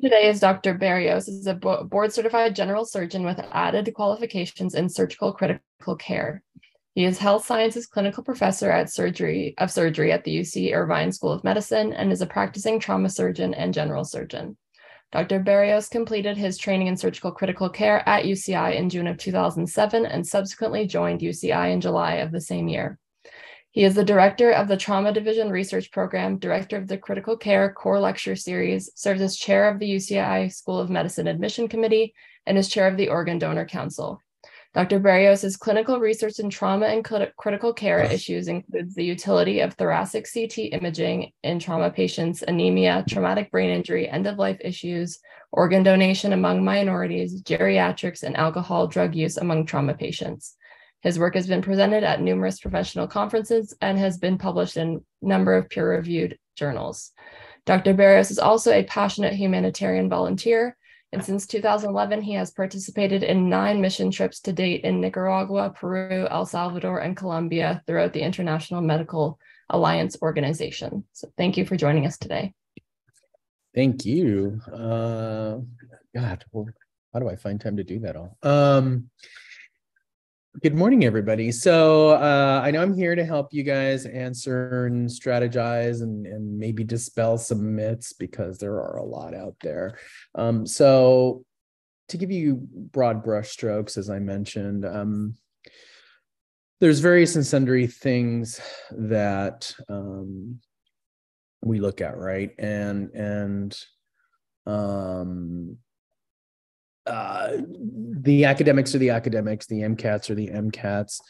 today is Dr. Barrios, is a board certified general surgeon with added qualifications in surgical critical care. He is health sciences clinical professor at surgery of surgery at the UC Irvine School of Medicine and is a practicing trauma surgeon and general surgeon. Dr. Barrios completed his training in surgical critical care at UCI in June of 2007 and subsequently joined UCI in July of the same year. He is the director of the Trauma Division Research Program, director of the Critical Care Core Lecture Series, serves as chair of the UCI School of Medicine Admission Committee, and is chair of the Organ Donor Council. Dr. Barrios' clinical research in trauma and critical care issues includes the utility of thoracic CT imaging in trauma patients, anemia, traumatic brain injury, end of life issues, organ donation among minorities, geriatrics, and alcohol drug use among trauma patients. His work has been presented at numerous professional conferences and has been published in a number of peer reviewed journals. Dr. Barrios is also a passionate humanitarian volunteer, and since 2011, he has participated in nine mission trips to date in Nicaragua, Peru, El Salvador, and Colombia throughout the International Medical Alliance organization. So, thank you for joining us today. Thank you. Uh, God, well, how do I find time to do that all? Um, Good morning, everybody. So uh, I know I'm here to help you guys answer and strategize and, and maybe dispel some myths because there are a lot out there. Um, so to give you broad brushstrokes, as I mentioned, um, there's various and sundry things that um, we look at, right? And and um, uh, the academics are the academics, the MCATs are the MCATs.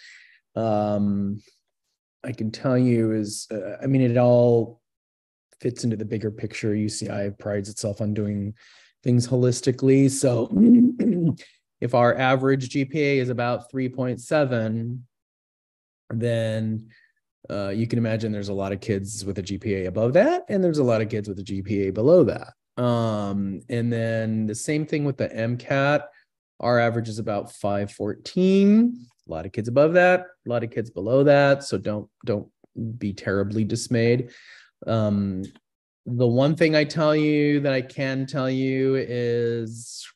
Um, I can tell you is, uh, I mean, it all fits into the bigger picture. UCI prides itself on doing things holistically. So if our average GPA is about 3.7, then uh, you can imagine there's a lot of kids with a GPA above that, and there's a lot of kids with a GPA below that. Um, and then the same thing with the MCAT. Our average is about 514. A lot of kids above that, a lot of kids below that. So don't don't be terribly dismayed. Um, the one thing I tell you that I can tell you is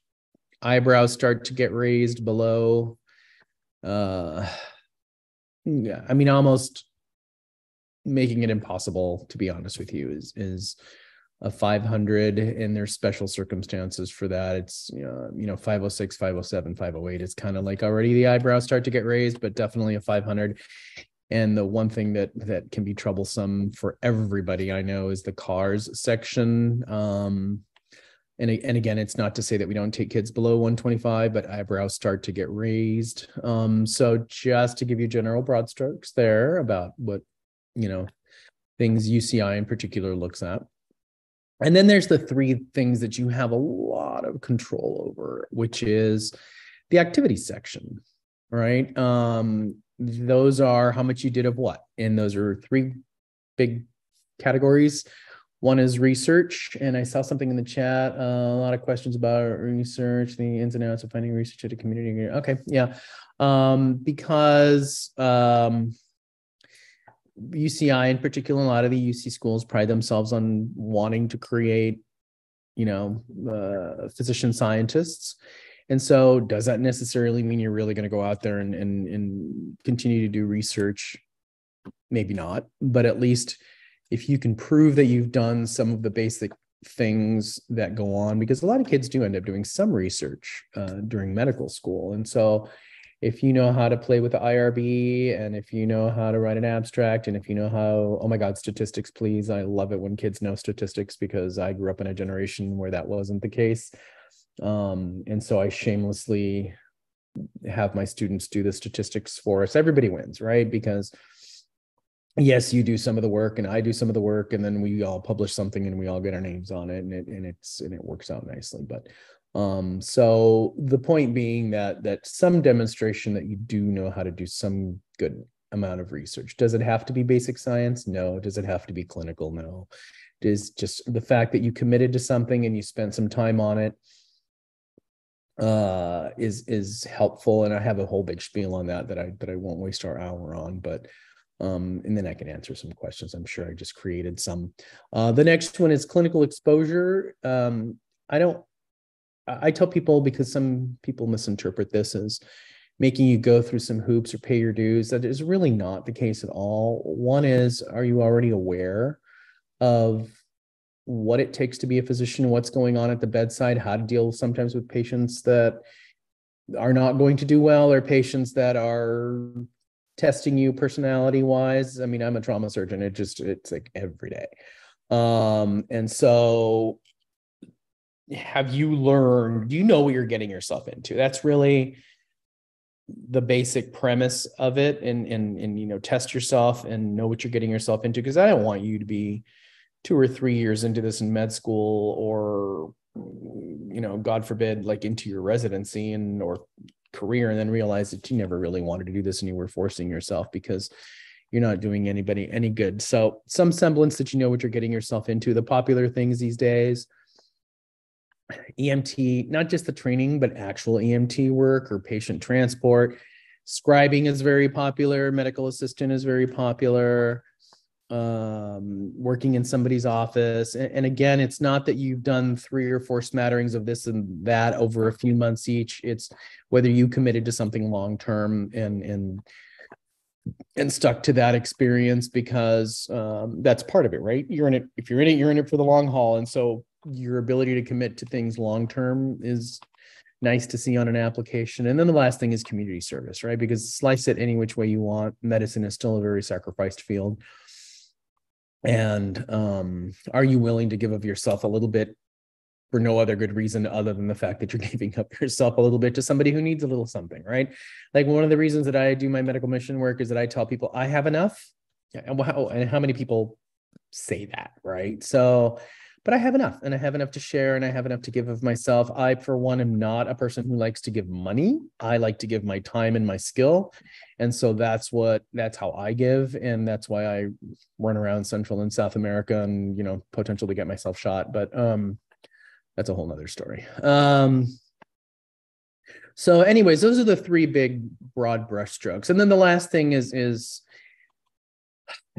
eyebrows start to get raised below. Uh, yeah, I mean, almost making it impossible to be honest with you is is a 500 and there's special circumstances for that. It's you know, you know 506 507 508 it's kind of like already the eyebrows start to get raised but definitely a 500 and the one thing that that can be troublesome for everybody i know is the cars section um and, and again it's not to say that we don't take kids below 125 but eyebrows start to get raised. Um so just to give you general broad strokes there about what you know things uci in particular looks at and then there's the three things that you have a lot of control over, which is the activity section, right? Um, those are how much you did of what. And those are three big categories. One is research, and I saw something in the chat. Uh, a lot of questions about research, the ins and outs of finding research at a community. Okay, yeah, um, because um, UCI in particular, a lot of the UC schools pride themselves on wanting to create, you know, uh, physician scientists. And so, does that necessarily mean you're really going to go out there and, and, and continue to do research? Maybe not, but at least if you can prove that you've done some of the basic things that go on, because a lot of kids do end up doing some research uh, during medical school. And so, if you know how to play with the IRB and if you know how to write an abstract and if you know how, oh my God, statistics, please. I love it when kids know statistics because I grew up in a generation where that wasn't the case. Um, and so I shamelessly have my students do the statistics for us. Everybody wins, right? Because yes, you do some of the work and I do some of the work, and then we all publish something and we all get our names on it, and it and it's and it works out nicely. But um, so the point being that that some demonstration that you do know how to do some good amount of research. Does it have to be basic science? No. Does it have to be clinical? No. Does just the fact that you committed to something and you spent some time on it uh is is helpful and i have a whole big spiel on that that i that i won't waste our hour on but um and then i can answer some questions i'm sure i just created some uh the next one is clinical exposure um I don't I tell people because some people misinterpret this as making you go through some hoops or pay your dues. That is really not the case at all. One is, are you already aware of what it takes to be a physician, what's going on at the bedside, how to deal sometimes with patients that are not going to do well or patients that are testing you personality wise. I mean, I'm a trauma surgeon. It just, it's like every day. Um, and so have you learned, do you know what you're getting yourself into? That's really the basic premise of it and and and you know test yourself and know what you're getting yourself into because I don't want you to be two or three years into this in med school or you know god forbid like into your residency and or career and then realize that you never really wanted to do this and you were forcing yourself because you're not doing anybody any good so some semblance that you know what you're getting yourself into the popular things these days EMT, not just the training, but actual EMT work or patient transport. Scribing is very popular. Medical assistant is very popular. Um, working in somebody's office. And, and, again, it's not that you've done three or four smatterings of this and that over a few months each. It's whether you committed to something long term and and and stuck to that experience because um, that's part of it, right? You're in it. If you're in it, you're in it for the long haul. And so your ability to commit to things long term is nice to see on an application. And then the last thing is community service, right? Because slice it any which way you want, medicine is still a very sacrificed field. And um, are you willing to give of yourself a little bit for no other good reason other than the fact that you're giving up yourself a little bit to somebody who needs a little something, right? Like one of the reasons that I do my medical mission work is that I tell people I have enough. And how, and how many people say that, right? So but I have enough and I have enough to share and I have enough to give of myself. I, for one, am not a person who likes to give money. I like to give my time and my skill. And so that's what, that's how I give. And that's why I run around Central and South America and, you know, potential to get myself shot. But um, that's a whole nother story. Um, so anyways, those are the three big broad brushstrokes. And then the last thing is, is,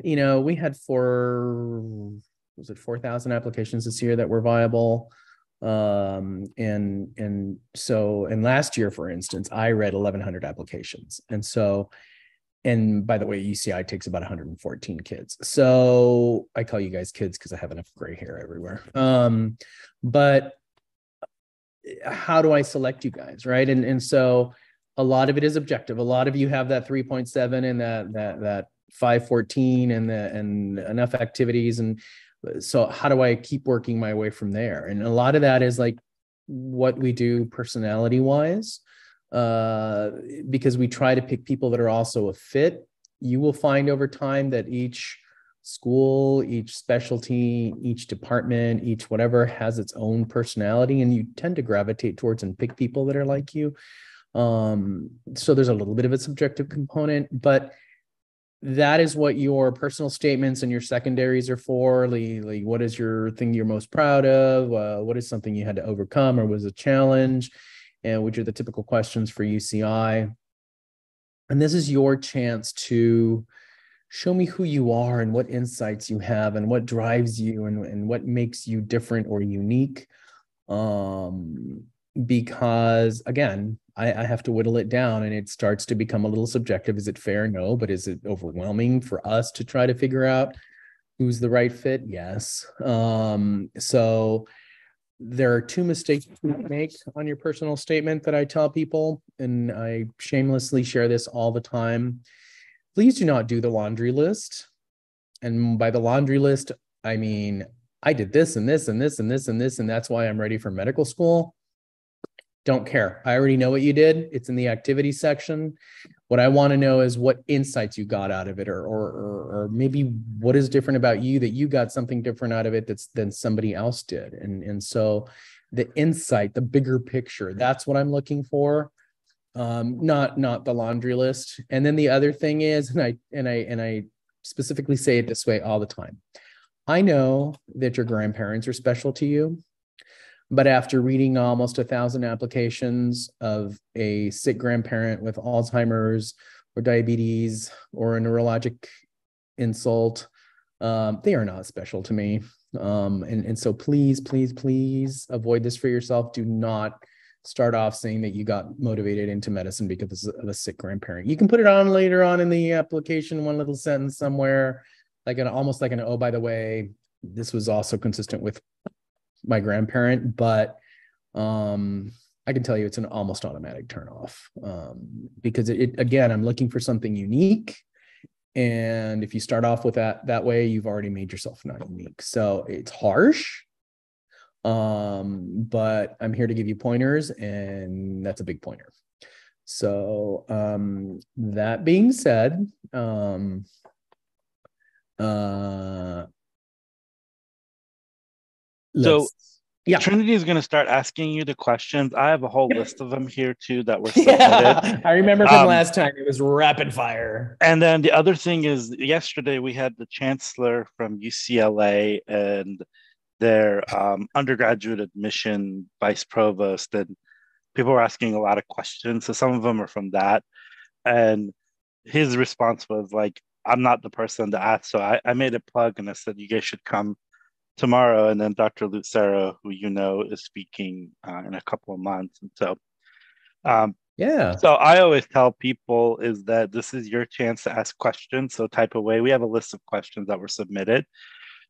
you know, we had four was it 4,000 applications this year that were viable. Um, and, and so, and last year, for instance, I read 1,100 applications. And so, and by the way, UCI takes about 114 kids. So I call you guys kids because I have enough gray hair everywhere. Um, but how do I select you guys? Right. And, and so a lot of it is objective. A lot of you have that 3.7 and that, that, that 514 and the, and enough activities. And so how do i keep working my way from there? And a lot of that is like what we do personality wise uh, because we try to pick people that are also a fit. You will find over time that each school each specialty each department each whatever has its own personality and you tend to gravitate towards and pick people that are like you. Um, so there's a little bit of a subjective component but that is what your personal statements and your secondaries are for. Like, like what is your thing you're most proud of? Uh, what is something you had to overcome or was a challenge? And which are the typical questions for UCI? And this is your chance to show me who you are and what insights you have and what drives you and, and what makes you different or unique. Um, because again, I, I have to whittle it down and it starts to become a little subjective. Is it fair? No, but is it overwhelming for us to try to figure out who's the right fit? Yes. Um, so there are two mistakes you make on your personal statement that I tell people, and I shamelessly share this all the time. Please do not do the laundry list. And by the laundry list, I mean, I did this and this and this and this and this, and that's why I'm ready for medical school don't care. I already know what you did. It's in the activity section. What I want to know is what insights you got out of it, or, or, or, or maybe what is different about you that you got something different out of it that's than somebody else did. And, and so the insight, the bigger picture, that's what I'm looking for. Um, not, not the laundry list. And then the other thing is, and I, and I, and I specifically say it this way all the time. I know that your grandparents are special to you but after reading almost a thousand applications of a sick grandparent with Alzheimer's or diabetes or a neurologic insult, um, they are not special to me. Um, and, and so please, please, please avoid this for yourself. Do not start off saying that you got motivated into medicine because of a sick grandparent. You can put it on later on in the application, one little sentence somewhere, like an almost like an oh, by the way, this was also consistent with my grandparent, but um I can tell you it's an almost automatic turnoff um, because it, it, again, I'm looking for something unique. And if you start off with that that way, you've already made yourself not unique. So it's harsh, um, but I'm here to give you pointers, and that's a big pointer. So um, that being said, um, uh, so yeah. Trinity is going to start asking you the questions. I have a whole list of them here too that were submitted. Yeah, I remember from um, last time it was rapid fire. And then the other thing is, yesterday we had the chancellor from UCLA and their um, undergraduate admission vice provost, and people were asking a lot of questions. So some of them are from that, and his response was like, "I'm not the person to ask." So I, I made a plug and I said, "You guys should come." Tomorrow, and then Dr. Lucero, who you know is speaking uh, in a couple of months. And so, um, yeah. So I always tell people is that this is your chance to ask questions. So type away. We have a list of questions that were submitted.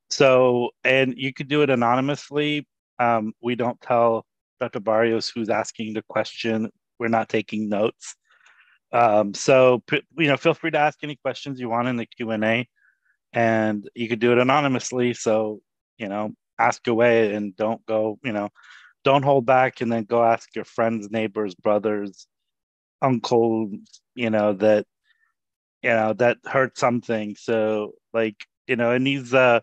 So and you could do it anonymously. Um, we don't tell Dr. Barrios who's asking the question. We're not taking notes. Um, so you know, feel free to ask any questions you want in the Q and A, and you could do it anonymously. So you know ask away and don't go you know don't hold back and then go ask your friends neighbors brothers uncles you know that you know that hurt something. So like you know it needs uh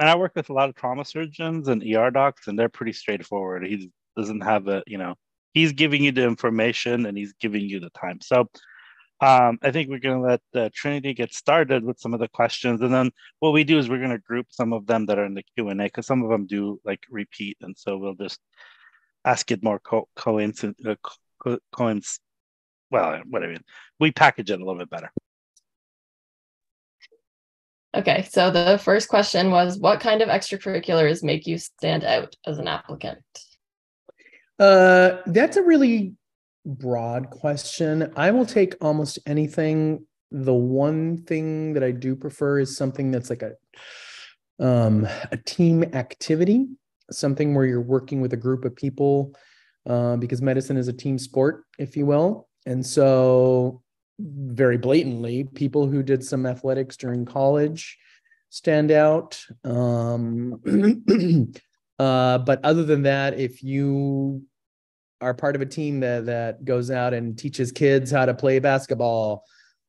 and i work with a lot of trauma surgeons and er docs and they're pretty straightforward. He doesn't have a you know he's giving you the information and he's giving you the time. So um, I think we're going to let uh, Trinity get started with some of the questions, and then what we do is we're going to group some of them that are in the Q and A because some of them do like repeat, and so we'll just ask it more co- coincident, uh, co- coinc- well, whatever. We package it a little bit better. Okay, so the first question was, what kind of extracurriculars make you stand out as an applicant? Uh, that's a really broad question. I will take almost anything. The one thing that I do prefer is something that's like a um, a team activity, something where you're working with a group of people, uh, because medicine is a team sport, if you will. And so, very blatantly, people who did some athletics during college stand out. Um, uh, but other than that, if you are part of a team that that goes out and teaches kids how to play basketball.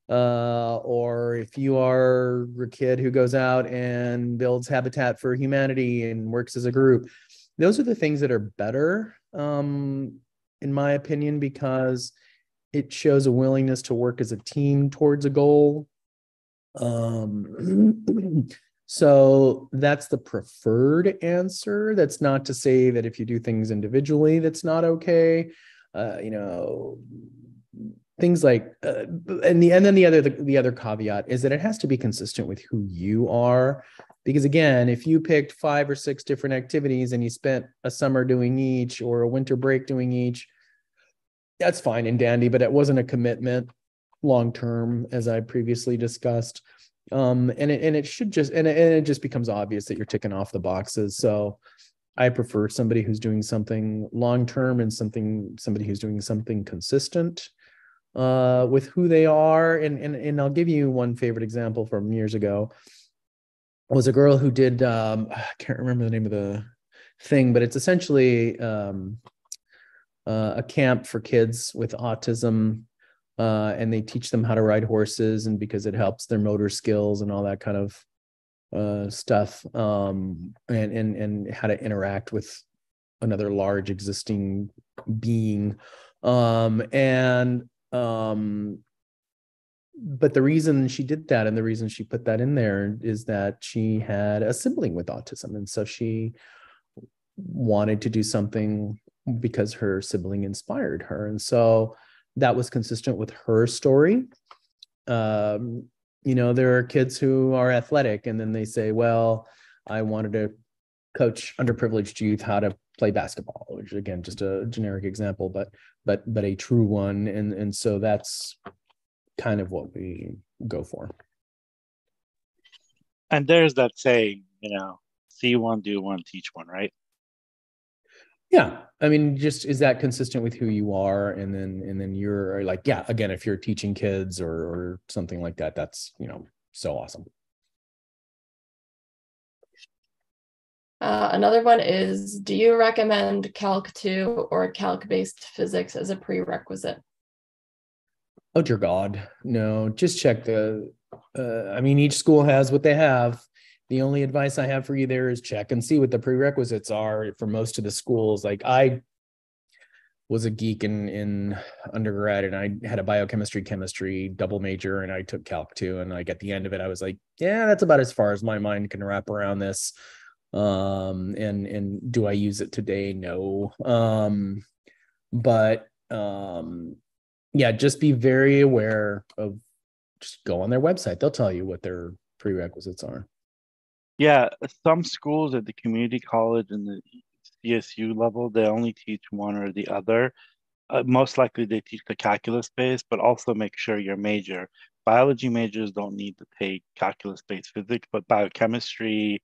Uh, or if you are a kid who goes out and builds habitat for humanity and works as a group those are the things that are better um, in my opinion because it shows a willingness to work as a team towards a goal. Um, So that's the preferred answer. That's not to say that if you do things individually, that's not okay. Uh, you know, things like uh, and the and then the other the, the other caveat is that it has to be consistent with who you are because again if you picked five or six different activities and you spent a summer doing each or a winter break doing each that's fine and dandy but it wasn't a commitment long term as i previously discussed um and it, and it should just and it, and it just becomes obvious that you're ticking off the boxes. So i prefer somebody who's doing something long term and something somebody who's doing something consistent uh with who they are. And and, and i'll give you one favorite example from years ago. Was a girl who did um i can't remember the name of the thing but it's essentially um uh, a camp for kids with autism uh, and they teach them how to ride horses and because it helps their motor skills and all that kind of uh, stuff um, and and and how to interact with another large existing being. Um, and um, but the reason she did that and the reason she put that in there is that she had a sibling with autism. And so she wanted to do something because her sibling inspired her. And so that was consistent with her story. Um, you know, there are kids who are athletic and then they say, well, I wanted to coach underprivileged youth how to play basketball, which again, just a generic example, but but but a true one. And and so that's kind of what we go for. And there's that saying, you know, see one, do one, teach one, right? Yeah. I mean, just is that consistent with who you are? And then and then you're like, yeah, again, if you're teaching kids or or something like that, that's you know, so awesome. Uh, another one is Do you recommend Calc 2 or calc based physics as a prerequisite? Oh, dear God. No, just check the. Uh, I mean, each school has what they have. The only advice I have for you there is check and see what the prerequisites are for most of the schools. Like, I was a geek in in undergrad and I had a biochemistry chemistry double major and I took calc 2 and like at the end of it I was like yeah that's about as far as my mind can wrap around this. Um and and do i use it today? No. Um but um yeah just be very aware of just go on their website. They'll tell you what their prerequisites are yeah some schools at the community college and the csu level they only teach one or the other uh, most likely they teach the calculus base but also make sure your major biology majors don't need to take calculus based physics but biochemistry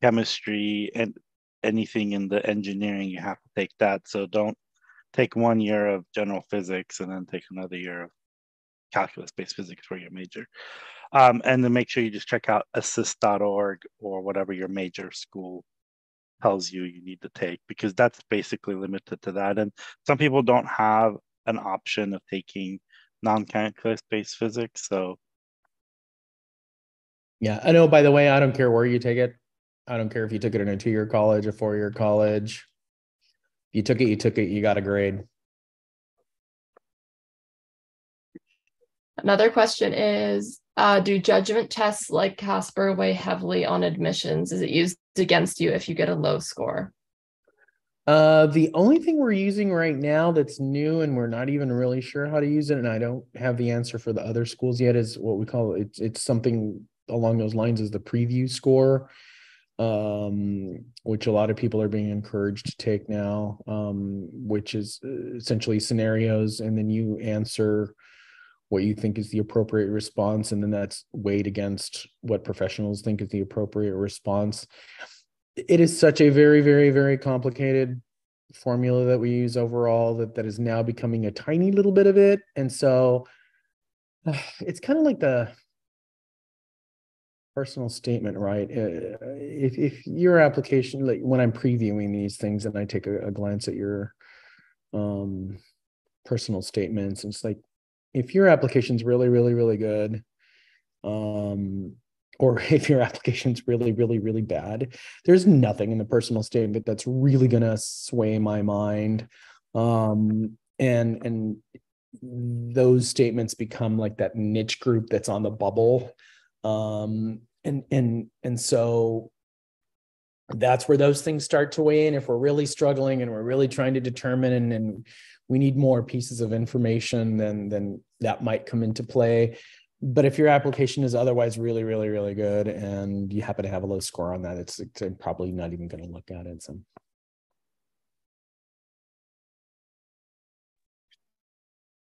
chemistry and anything in the engineering, you have to take that. So don't take one year of general physics and then take another year of calculus-based physics for your major. Um, and then make sure you just check out assist.org or whatever your major school tells you you need to take because that's basically limited to that. And some people don't have an option of taking non-calculus based physics. So yeah, I know by the way, I don't care where you take it. I don't care if you took it in a two year college, a four year college. If you took it, you took it, you got a grade. Another question is uh, Do judgment tests like Casper weigh heavily on admissions? Is it used against you if you get a low score? Uh, the only thing we're using right now that's new and we're not even really sure how to use it, and I don't have the answer for the other schools yet, is what we call it. It's, something along those lines as the preview score um, which a lot of people are being encouraged to take now, um, which is uh, essentially scenarios, and then you answer what you think is the appropriate response, and then that's weighed against what professionals think is the appropriate response. It is such a very, very, very complicated formula that we use overall that that is now becoming a tiny little bit of it, and so it's kind of like the personal statement, right? Uh, if if your application, like when I'm previewing these things, and I take a, a glance at your um, personal statements, it's like if your application's really, really, really good, um, or if your application's really, really, really bad, there's nothing in the personal statement that's really gonna sway my mind. Um, and and those statements become like that niche group that's on the bubble um, and and and so that's where those things start to weigh in if we're really struggling and we're really trying to determine and, and we need more pieces of information then then that might come into play but if your application is otherwise really really really good and you happen to have a low score on that it's, it's probably not even going to look at it so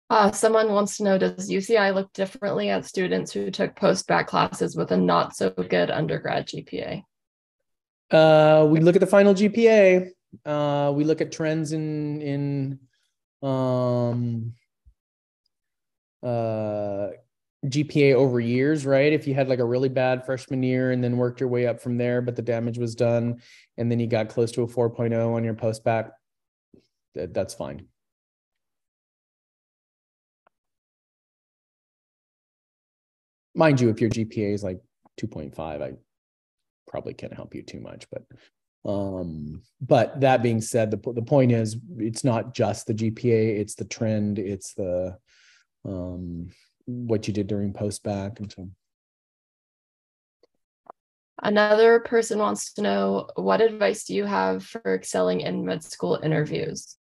Uh, someone wants to know Does UCI look differently at students who took post bac classes with a not so good undergrad GPA? Uh, we look at the final GPA. Uh, we look at trends in in um, uh, GPA over years, right? If you had like a really bad freshman year and then worked your way up from there, but the damage was done, and then you got close to a 4.0 on your post bac, that, that's fine. mind you, if your GPA is like 2.5, I probably can't help you too much. But um, but that being said, the the point is it's not just the GPA, it's the trend, it's the um what you did during post bac and so Another person wants to know what advice do you have for excelling in med school interviews?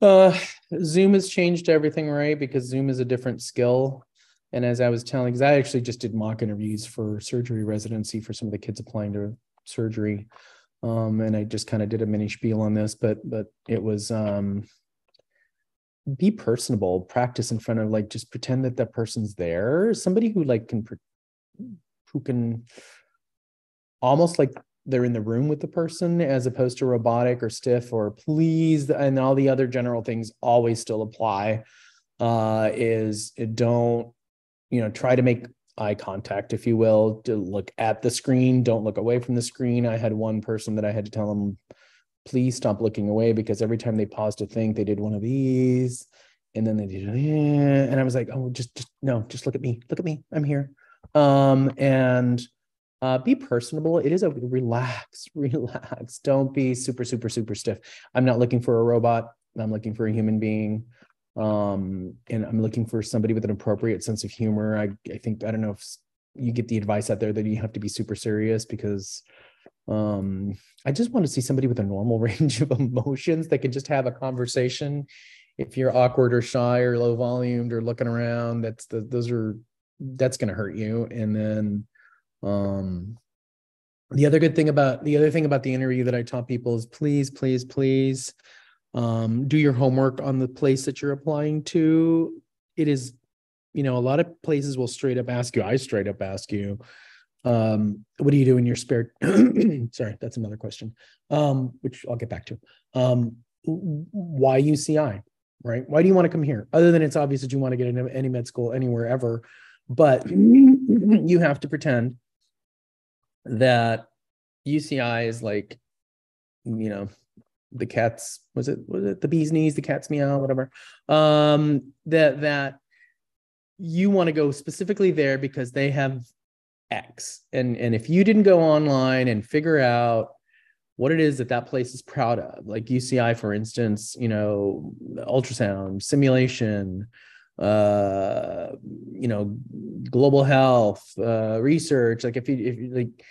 Uh, Zoom has changed everything, right? Because Zoom is a different skill. And as I was telling, because I actually just did mock interviews for surgery residency for some of the kids applying to surgery. Um, and I just kind of did a mini spiel on this, but but it was um, be personable, practice in front of like just pretend that that person's there. Somebody who like can who can almost like they're in the room with the person as opposed to robotic or stiff or please and all the other general things always still apply uh is don't you know try to make eye contact if you will to look at the screen don't look away from the screen i had one person that i had to tell them please stop looking away because every time they paused to think they did one of these and then they did and i was like oh just just no just look at me look at me i'm here um and uh, be personable. It is a relax, relax. Don't be super, super, super stiff. I'm not looking for a robot. I'm looking for a human being. Um, and I'm looking for somebody with an appropriate sense of humor. I, I think, I don't know if you get the advice out there that you have to be super serious because um, I just want to see somebody with a normal range of emotions that can just have a conversation. If you're awkward or shy or low volumed or looking around, that's the, those are, that's going to hurt you. And then, um, the other good thing about the other thing about the interview that I taught people is please, please, please um, do your homework on the place that you're applying to. It is, you know, a lot of places will straight up ask you. I straight up ask you, um, what do you do in your spare? Sorry, that's another question, um, which I'll get back to. Um, why UCI? Right? Why do you want to come here? Other than it's obvious that you want to get into any med school anywhere ever, but you have to pretend that UCI is like, you know, the cat's was it was it the bee's knees, the cat's meow, whatever. Um, that that you want to go specifically there because they have X, and and if you didn't go online and figure out what it is that that place is proud of, like UCI, for instance, you know, ultrasound simulation, uh, you know, global health uh, research. Like if you if you like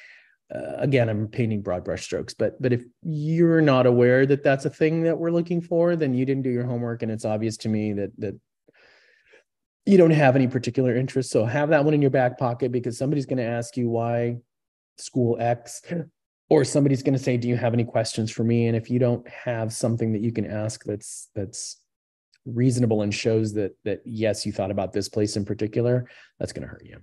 uh, again i'm painting broad brush strokes but but if you're not aware that that's a thing that we're looking for then you didn't do your homework and it's obvious to me that that you don't have any particular interest. So have that one in your back pocket because somebody's going to ask you why school x or somebody's going to say do you have any questions for me? And if you don't have something that you can ask that's that's reasonable and shows that that yes you thought about this place in particular that's going to hurt you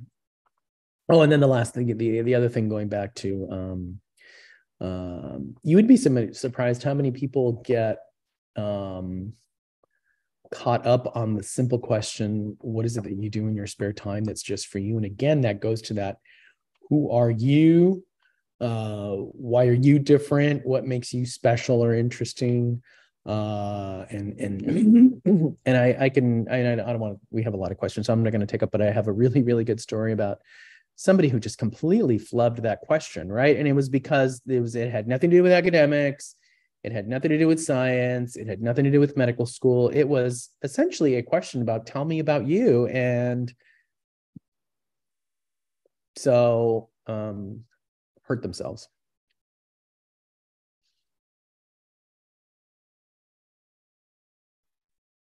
Oh, and then the last thing, the the other thing, going back to, um, um, you would be surprised how many people get um, caught up on the simple question, "What is it that you do in your spare time that's just for you?" And again, that goes to that: Who are you? Uh, why are you different? What makes you special or interesting? uh and and and i i can i, I don't want we have a lot of questions so i'm not going to take up but i have a really really good story about somebody who just completely flubbed that question, right? And it was because it was it had nothing to do with academics, it had nothing to do with science, it had nothing to do with medical school. It was essentially a question about tell me about you. And so um hurt themselves.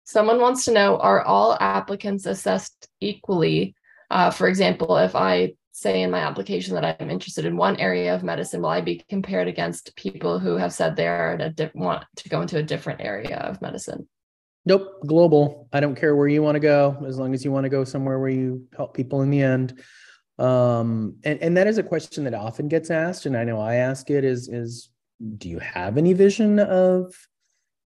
Someone wants to know Are all applicants assessed equally? Uh, for example, if I say in my application that I'm interested in one area of medicine, will I be compared against people who have said they are a diff- want to go into a different area of medicine? Nope, global. I don't care where you want to go, as long as you want to go somewhere where you help people in the end. Um, and and that is a question that often gets asked, and I know I ask it: is is do you have any vision of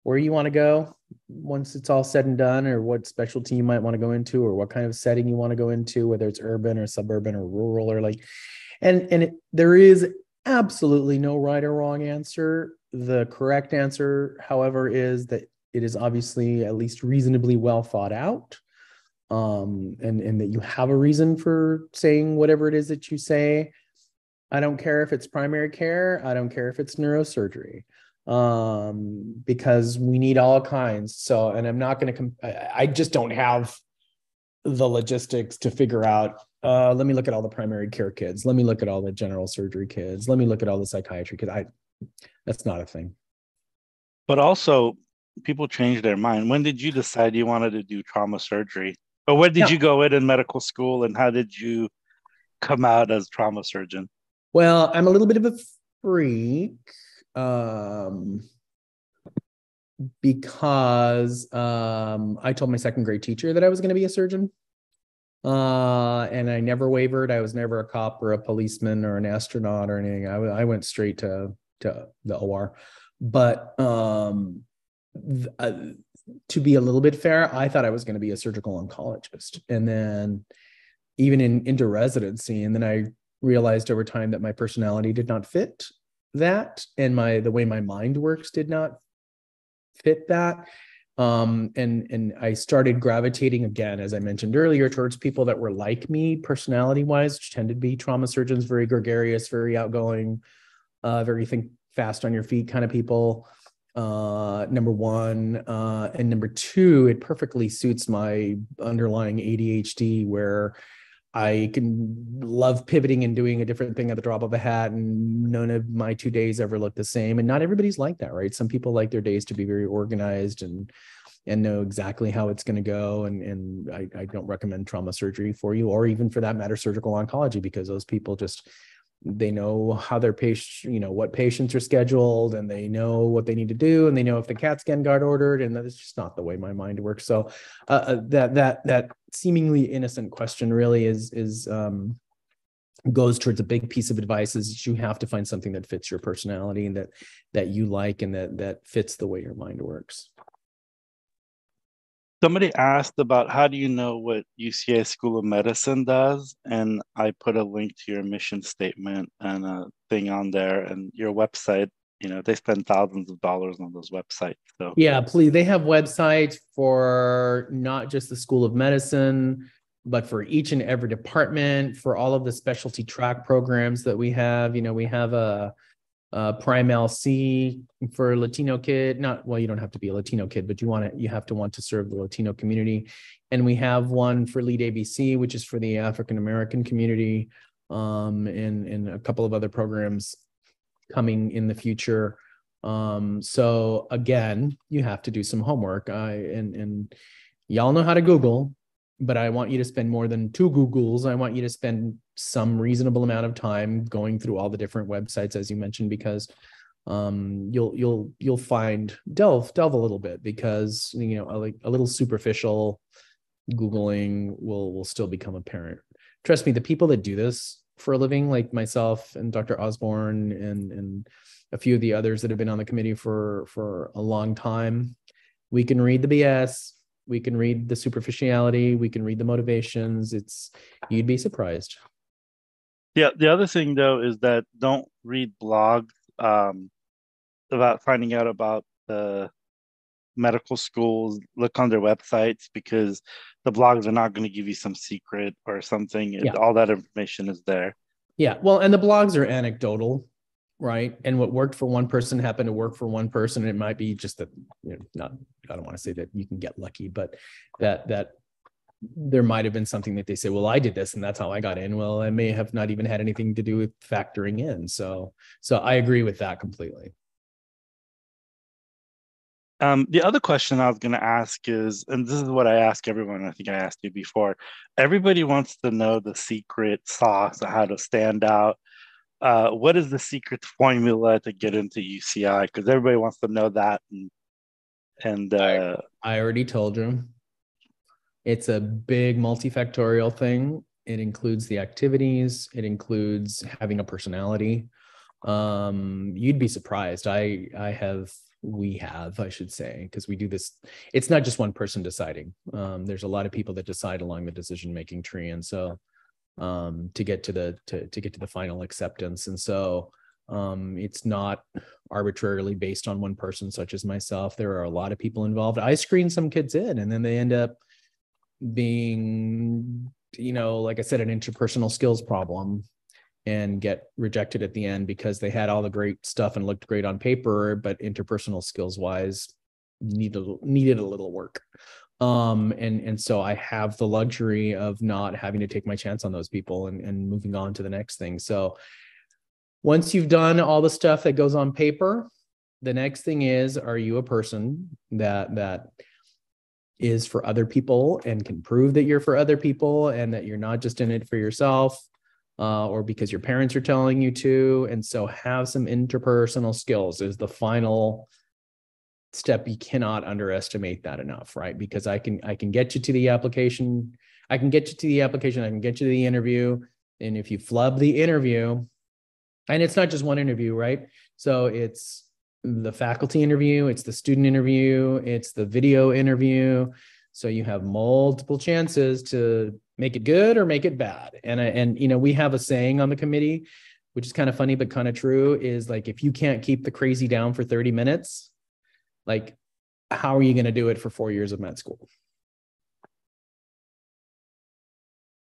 where you want to go once it's all said and done or what specialty you might want to go into or what kind of setting you want to go into whether it's urban or suburban or rural or like and and it, there is absolutely no right or wrong answer. The correct answer however is that it is obviously at least reasonably well thought out um and and that you have a reason for saying whatever it is that you say. I don't care if it's primary care. I don't care if it's neurosurgery um, because we need all kinds. So, and I'm not going to, com- I just don't have the logistics to figure out. Uh, let me look at all the primary care kids. Let me look at all the general surgery kids. Let me look at all the psychiatry kids. I, that's not a thing. But also, people change their mind. When did you decide you wanted to do trauma surgery? Or where did yeah. you go in in medical school, and how did you come out as trauma surgeon? Well, I'm a little bit of a freak um, because um, I told my second grade teacher that I was going to be a surgeon. Uh, and I never wavered. I was never a cop or a policeman or an astronaut or anything. I, I went straight to to the OR. But um, th- uh, to be a little bit fair, I thought I was going to be a surgical oncologist, and then even in into residency, and then I realized over time that my personality did not fit that, and my the way my mind works did not fit that. Um, and and I started gravitating again, as I mentioned earlier, towards people that were like me, personality wise, which tended to be trauma surgeons, very gregarious, very outgoing, uh, very think fast on your feet kind of people. Uh, number one, uh, and number two, it perfectly suits my underlying ADHD, where I can love pivoting and doing a different thing at the drop of a hat, and none of my two days ever look the same. And not everybody's like that, right? Some people like their days to be very organized and and know exactly how it's going to go. And and I, I don't recommend trauma surgery for you, or even for that matter, surgical oncology, because those people just they know how their patient, you know, what patients are scheduled and they know what they need to do and they know if the CAT scan got ordered. And that's just not the way my mind works. So uh, uh, that, that, that seemingly innocent question really is, is, um, goes towards a big piece of advice is you have to find something that fits your personality and that, that you like and that, that fits the way your mind works. Somebody asked about how do you know what UCI School of Medicine does? And I put a link to your mission statement and a thing on there and your website. You know, they spend thousands of dollars on those websites. So yeah, please. They have websites for not just the School of Medicine, but for each and every department, for all of the specialty track programs that we have. You know, we have a uh, Prime LC for Latino kid. Not well, you don't have to be a Latino kid, but you want to you have to want to serve the Latino community. And we have one for Lead ABC, which is for the African American community, um, and and a couple of other programs coming in the future. Um, so again, you have to do some homework. I and and y'all know how to Google but I want you to spend more than two Googles. I want you to spend some reasonable amount of time going through all the different websites, as you mentioned, because um, you'll you'll you'll find delve delve a little bit because you know like a little superficial googling will will still become apparent. Trust me, the people that do this for a living, like myself and Dr. Osborne and and a few of the others that have been on the committee for for a long time, we can read the BS we can read the superficiality we can read the motivations it's you'd be surprised. Yeah the other thing though is that don't read blogs um, about finding out about the medical schools. Look on their websites because the blogs are not going to give you some secret or something. Yeah. all that information is there. Yeah well and the blogs are anecdotal right? And what worked for one person happened to work for one person. It might be just that, you know, not, I don't want to say that you can get lucky, but that, that there might have been something that they say, well, I did this and that's how I got in. Well, I may have not even had anything to do with factoring in. So, so I agree with that completely. Um, the other question I was going to ask is, and this is what I ask everyone, I think I asked you before. Everybody wants to know the secret sauce, how to stand out, uh, what is the secret formula to get into UCI? Because everybody wants to know that. And, and uh, I, I already told you, it's a big multifactorial thing. It includes the activities. It includes having a personality. Um, you'd be surprised. I I have we have, I should say, because we do this. It's not just one person deciding. Um, there's a lot of people that decide along the decision making tree, and so um, to get to the to, to get to the final acceptance. And so um, it's not arbitrarily based on one person such as myself. There are a lot of people involved. I screen some kids in and then they end up being you know like i said an interpersonal skills problem and get rejected at the end because they had all the great stuff and looked great on paper but interpersonal skills wise needed needed a little work um and and so i have the luxury of not having to take my chance on those people and, and moving on to the next thing so once you've done all the stuff that goes on paper the next thing is are you a person that that is for other people and can prove that you're for other people and that you're not just in it for yourself uh, or because your parents are telling you to. And so have some interpersonal skills is the final step. You cannot underestimate that enough, right? Because I can I can get you to the application, I can get you to the application, I can get you to the interview. And if you flub the interview, and it's not just one interview, right? So it's the faculty interview, it's the student interview, it's the video interview. So you have multiple chances to make it good or make it bad. And and you know, we have a saying on the committee, which is kind of funny but kind of true, is like if you can't keep the crazy down for 30 minutes, like how are you going to do it for 4 years of med school?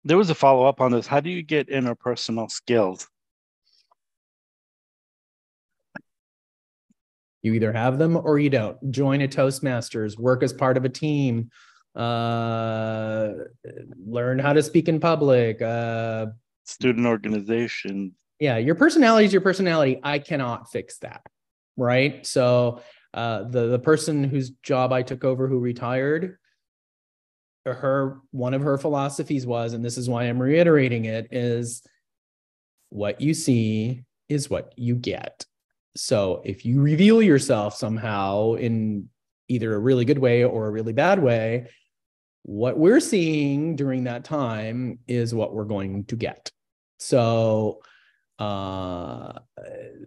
There was a follow up on this. How do you get interpersonal skills? You either have them or you don't. Join a Toastmasters, work as part of a team, uh, learn how to speak in public. Uh, Student organization. Yeah, your personality is your personality. I cannot fix that, right? So uh, the the person whose job I took over who retired, her one of her philosophies was, and this is why I'm reiterating it, is what you see is what you get. So if you reveal yourself somehow in either a really good way or a really bad way, what we're seeing during that time is what we're going to get. So uh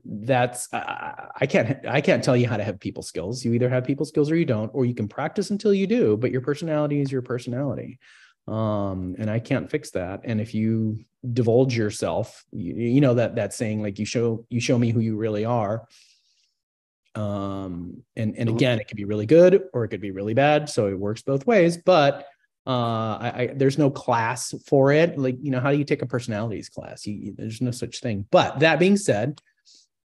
that's I, I can't i can't tell you how to have people skills. You either have people skills or you don't or you can practice until you do but your personality is your personality. Um and i can't fix that. And if you divulge yourself you, you know that that saying like you show you show me who you really are. Um and and again it could be really good or it could be really bad. So it works both ways but uh I, I there's no class for it. Like you know how do you take a personalities class? You, there's no such thing. But that being said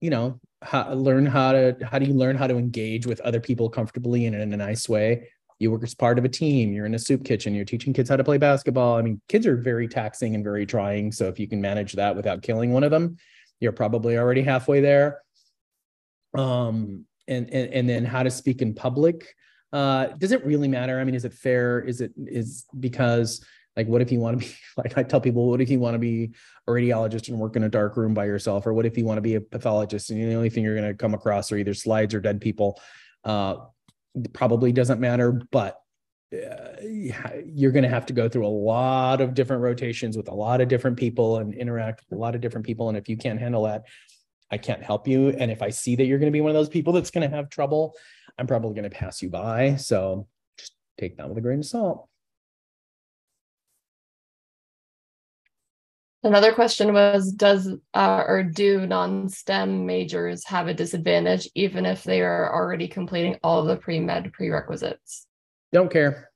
you know how, learn how to how do you learn how to engage with other people comfortably and in a nice way? You work as part of a team. You're in a soup kitchen. You're teaching kids how to play basketball. I mean kids are very taxing and very trying. So if you can manage that without killing one of them you're probably already halfway there. Um and and, and then how to speak in public uh does it really matter i mean is it fair is it is because like what if you want to be like i tell people what if you want to be a radiologist and work in a dark room by yourself or what if you want to be a pathologist and the only thing you're going to come across are either slides or dead people uh probably doesn't matter, but uh, you're going to have to go through a lot of different rotations with a lot of different people and interact with a lot of different people. And if you can't handle that, I can't help you. And if I see that you're going to be one of those people that's going to have trouble, I'm probably going to pass you by. So just take that with a grain of salt. Another question was Does uh, or do non STEM majors have a disadvantage even if they are already completing all of the pre med prerequisites? Don't care.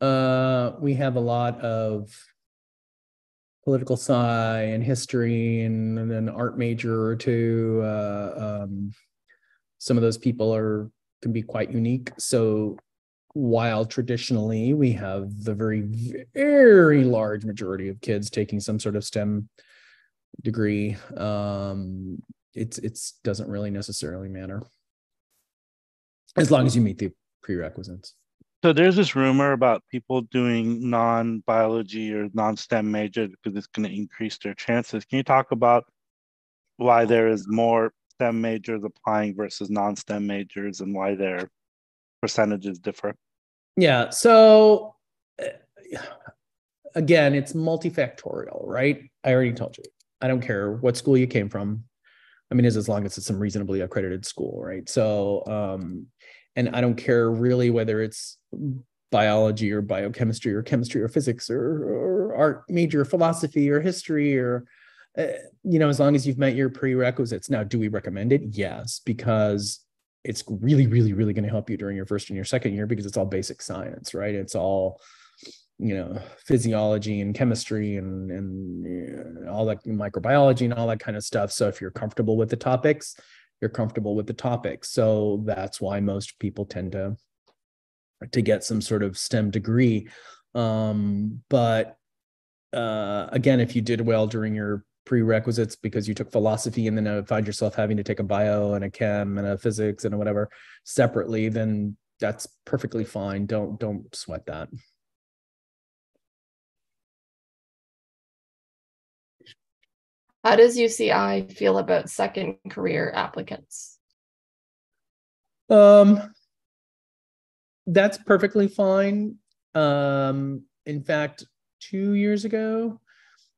Uh, we have a lot of political sci and history and, and an art major or two. Uh, um, some of those people are can be quite unique. So while traditionally we have the very very large majority of kids taking some sort of STEM degree, um, it's it's doesn't really necessarily matter as long as you meet the prerequisites. So there's this rumor about people doing non-biology or non-STEM major because it's going to increase their chances. Can you talk about why there is more STEM majors applying versus non-STEM majors and why their percentages differ? Yeah. So uh, again, it's multifactorial, right? I already told you. I don't care what school you came from. I mean, as as long as it's some reasonably accredited school, right? So, um, and I don't care really whether it's biology or biochemistry or chemistry or physics or, or art major, philosophy or history or uh, you know, as long as you've met your prerequisites. Now, do we recommend it? Yes, because it's really, really, really going to help you during your first and your second year because it's all basic science, right? It's all you know physiology and chemistry and and know, all that microbiology and all that kind of stuff so if you're comfortable with the topics you're comfortable with the topics so that's why most people tend to to get some sort of stem degree um but uh again if you did well during your prerequisites because you took philosophy and then uh, find yourself having to take a bio and a chem and a physics and a whatever separately, then that's perfectly fine. Don't don't sweat that. How does UCI feel about second career applicants? Um, that's perfectly fine. Um, in fact, two years ago,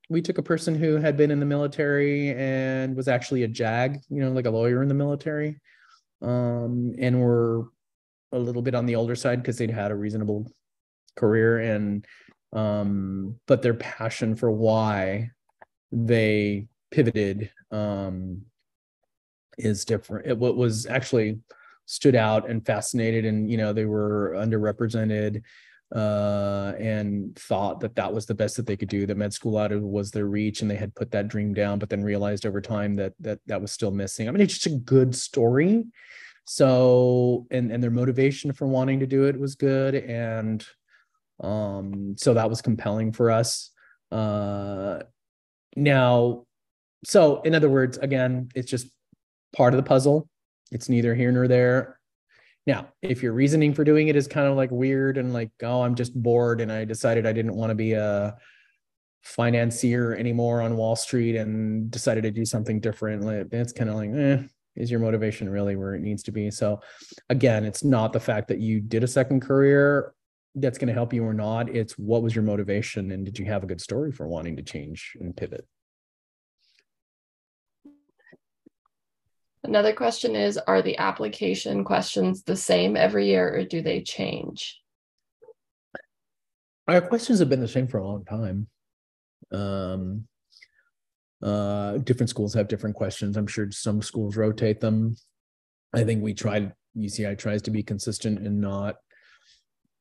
we took a person who had been in the military and was actually a JAG, you know, like a lawyer in the military, um, and were a little bit on the older side because they'd had a reasonable career and um, but their passion for why they pivoted um, is different. It, what was actually stood out and fascinated, and you know they were underrepresented uh, and thought that that was the best that they could do. That med school out of was their reach, and they had put that dream down, but then realized over time that that that was still missing. I mean, it's just a good story. So, and and their motivation for wanting to do it was good, and um, so that was compelling for us. Uh, now, so in other words, again, it's just part of the puzzle. It's neither here nor there. Now, if your reasoning for doing it is kind of like weird and like, oh, I'm just bored and I decided I didn't want to be a financier anymore on Wall Street and decided to do something different, it's kind of like, eh, is your motivation really where it needs to be? So, again, it's not the fact that you did a second career that's going to help you or not. It's what was your motivation and did you have a good story for wanting to change and pivot? Another question is Are the application questions the same every year or do they change? Our questions have been the same for a long time. Um, uh, different schools have different questions. I'm sure some schools rotate them. I think we tried, UCI tries to be consistent and not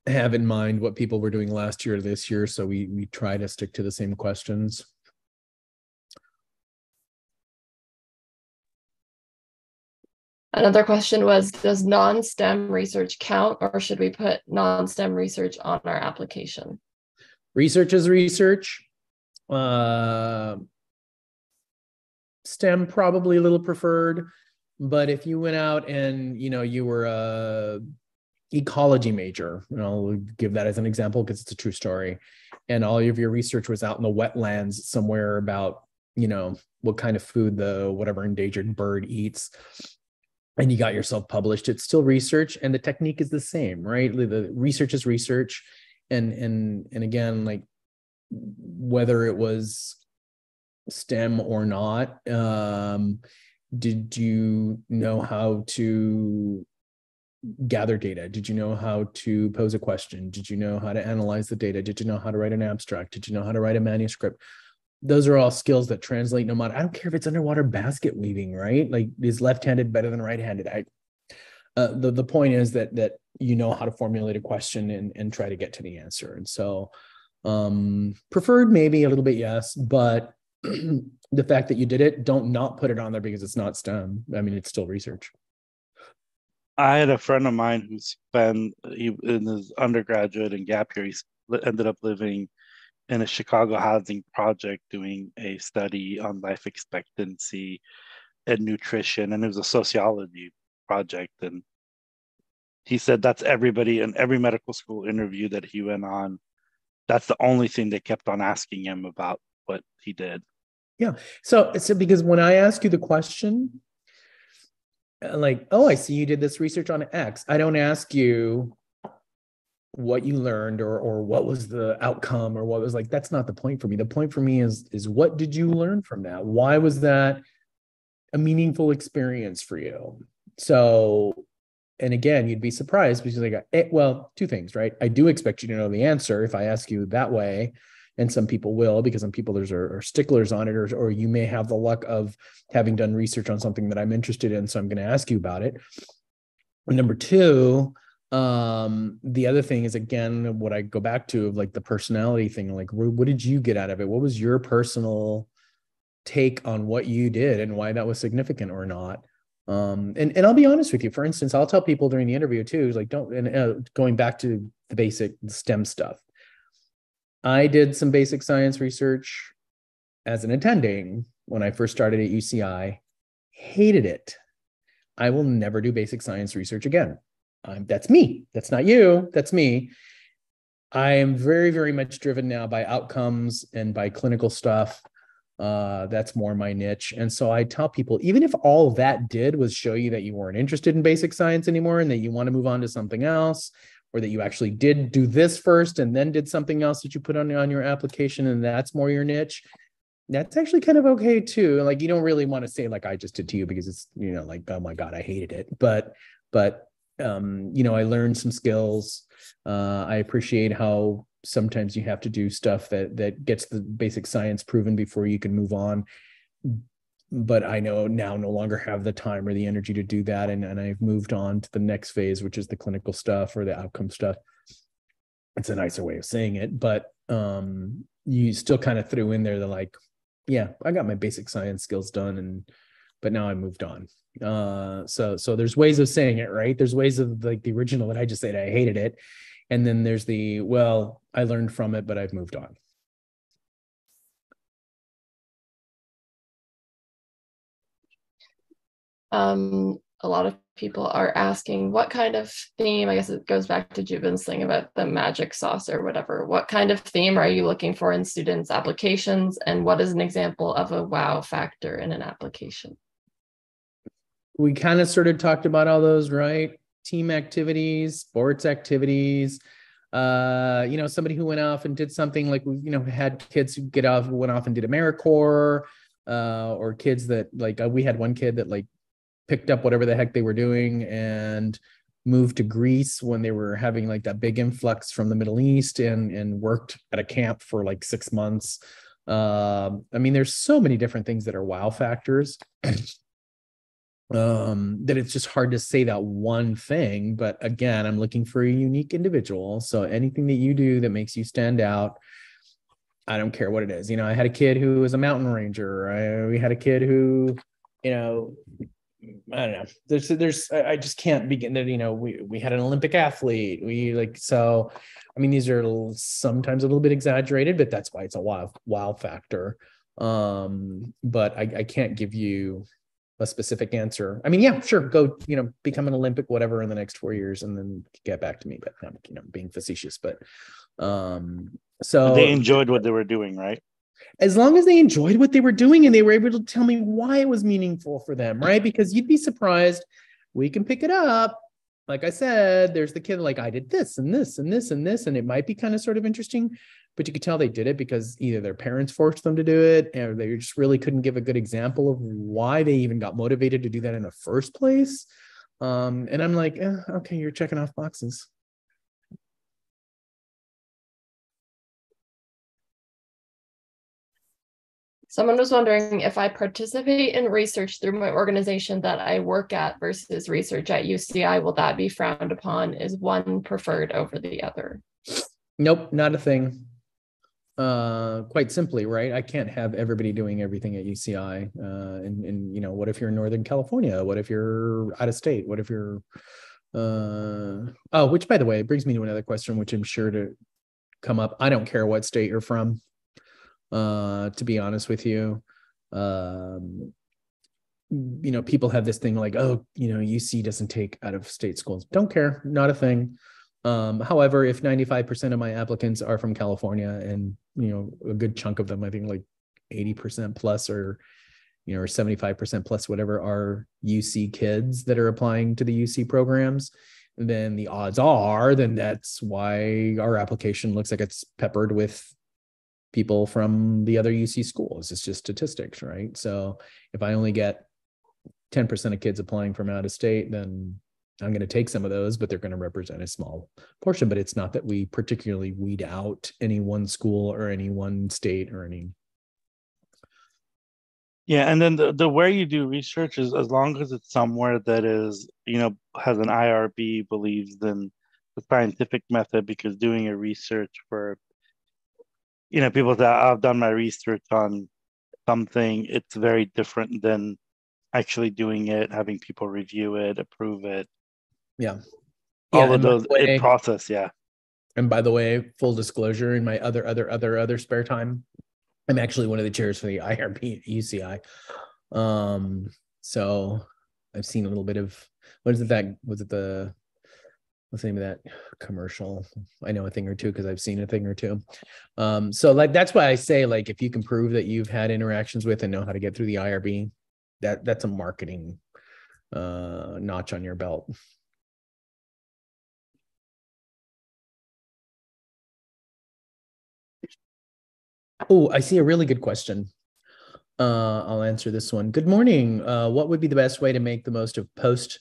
have in mind what people were doing last year or this year. So we we try to stick to the same questions. Another question was, does non-STEM research count or should we put non-STEM research on our application? Research is research. Uh, STEM probably a little preferred, but if you went out and, you know, you were a ecology major, and I'll give that as an example because it's a true story, and all of your research was out in the wetlands somewhere about, you know, what kind of food the whatever endangered bird eats and you got yourself published it's still research and the technique is the same right? The research is research. And and and again like whether it was stem or not um did you know how to gather data? Did you know how to pose a question? Did you know how to analyze the data? Did you know how to write an abstract? Did you know how to write a manuscript those are all skills that translate no matter i don't care if it's underwater basket weaving right? Like is left-handed better than right-handed? I uh, the, the point is that that you know how to formulate a question and, and try to get to the answer. And so um preferred maybe a little bit yes but the fact that you did it don't not put it on there because it's not stem. I mean it's still research. I had a friend of mine who spent in his undergraduate and gap year he ended up living in a Chicago housing project doing a study on life expectancy and nutrition, and it was a sociology project. And he said that's everybody in every medical school interview that he went on. That's the only thing they kept on asking him about what he did. Yeah. So, so because when I ask you the question, uh, like, oh, I see you did this research on X, I don't ask you, what you learned or or what was the outcome or what was like that's not the point for me. The point for me is is what did you learn from that? Why was that a meaningful experience for you? So and again you'd be surprised because like eh, well two things right? I do expect you to know the answer if i ask you that way. And some people will because some people there's are, are sticklers on it or, or you may have the luck of having done research on something that i'm interested in so i'm going to ask you about it. Number two um the other thing is again what i go back to of like the personality thing like what did you get out of it? What was your personal take on what you did and why that was significant or not? Um and, and i'll be honest with you. For instance i'll tell people during the interview too like don't and uh, going back to the basic stem stuff. I did some basic science research as an attending when i first started at uci hated it. I will never do basic science research again um, that's me. That's not you. That's me. I am very, very much driven now by outcomes and by clinical stuff. uh that's more my niche and so i tell people even if all that did was show you that you weren't interested in basic science anymore and that you want to move on to something else or that you actually did do this first and then did something else that you put on, on your application and that's more your niche that's actually kind of okay too like you don't really want to say like i just did to you because it's you know like oh my god i hated it but but um you know i learned some skills. Uh i appreciate how sometimes you have to do stuff that that gets the basic science proven before you can move on. But i know now no longer have the time or the energy to do that and, and i've moved on to the next phase which is the clinical stuff or the outcome stuff. It's a nicer way of saying it but um you still kind of threw in there the like yeah i got my basic science skills done and but now i moved on. Uh so so there's ways of saying it right? There's ways of like the original that i just said i hated it. And then there's the well i learned from it but i've moved on. Um a lot of people are asking what kind of theme i guess it goes back to jubin's thing about the magic sauce or whatever what kind of theme are you looking for in students applications? And what is an example of a wow factor in an application we kind of sort of talked about all those right team activities, sports activities. Uh, you know, somebody who went off and did something like we, you know, had kids who get off, went off and did AmeriCorps, uh, or kids that like uh, we had one kid that like picked up whatever the heck they were doing and moved to Greece when they were having like that big influx from the Middle East and and worked at a camp for like six months. Um, I mean, there's so many different things that are wow factors. Um that it's just hard to say that one thing but again i'm looking for a unique individual. So anything that you do that makes you stand out i don't care what it is. You know i had a kid who was a mountain ranger. I, we had a kid who you know i don't know. There's there's i just can't begin that you know we we had an olympic athlete. We like so i mean these are sometimes a little bit exaggerated but that's why it's a wow wow factor. Um but i i can't give you a specific answer. I mean, yeah, sure, go, you know, become an Olympic, whatever, in the next four years, and then get back to me. But I'm, you know, being facetious, but um, so they enjoyed what they were doing, right? As long as they enjoyed what they were doing and they were able to tell me why it was meaningful for them, right? Because you'd be surprised. We can pick it up. Like I said, there's the kid like I did this and this and this and this, and it might be kind of sort of interesting but you could tell they did it because either their parents forced them to do it or they just really couldn't give a good example of why they even got motivated to do that in the first place um, and i'm like eh, okay you're checking off boxes Someone was wondering if I participate in research through my organization that I work at versus research at UCI, will that be frowned upon? Is one preferred over the other? Nope, not a thing uh, quite simply, right? I can't have everybody doing everything at UCI. Uh, and, and, you know, what if you're in Northern California? What if you're out of state? What if you're, uh, oh, which by the way, brings me to another question, which I'm sure to come up. I don't care what state you're from, uh, to be honest with you. Um, you know, people have this thing like, oh, you know, UC doesn't take out of state schools. Don't care, not a thing. Um, however, if 95% of my applicants are from California and, you know, a good chunk of them, I think like 80% plus or, you know, or 75% plus whatever are UC kids that are applying to the UC programs, then the odds are then that's why our application looks like it's peppered with people from the other UC schools. It's just statistics, right? So if I only get 10% of kids applying from out of state, then I'm going to take some of those, but they're going to represent a small portion. But it's not that we particularly weed out any one school or any one state or any. Yeah, and then the, the where you do research is as long as it's somewhere that is, you know, has an IRB, believes in the scientific method, because doing a research for, you know, people that I've done my research on something, it's very different than actually doing it, having people review it, approve it, yeah. All yeah, of those way, process, yeah. And by the way, full disclosure, in my other other other other spare time, I'm actually one of the chairs for the IRB at UCI. Um, so I've seen a little bit of what is it that was it the what's the name of that commercial? I know a thing or two because I've seen a thing or two. Um, so like that's why I say like if you can prove that you've had interactions with and know how to get through the IRB, that that's a marketing uh notch on your belt. Oh, I see a really good question. Uh, I'll answer this one. Good morning. Uh, what would be the best way to make the most of post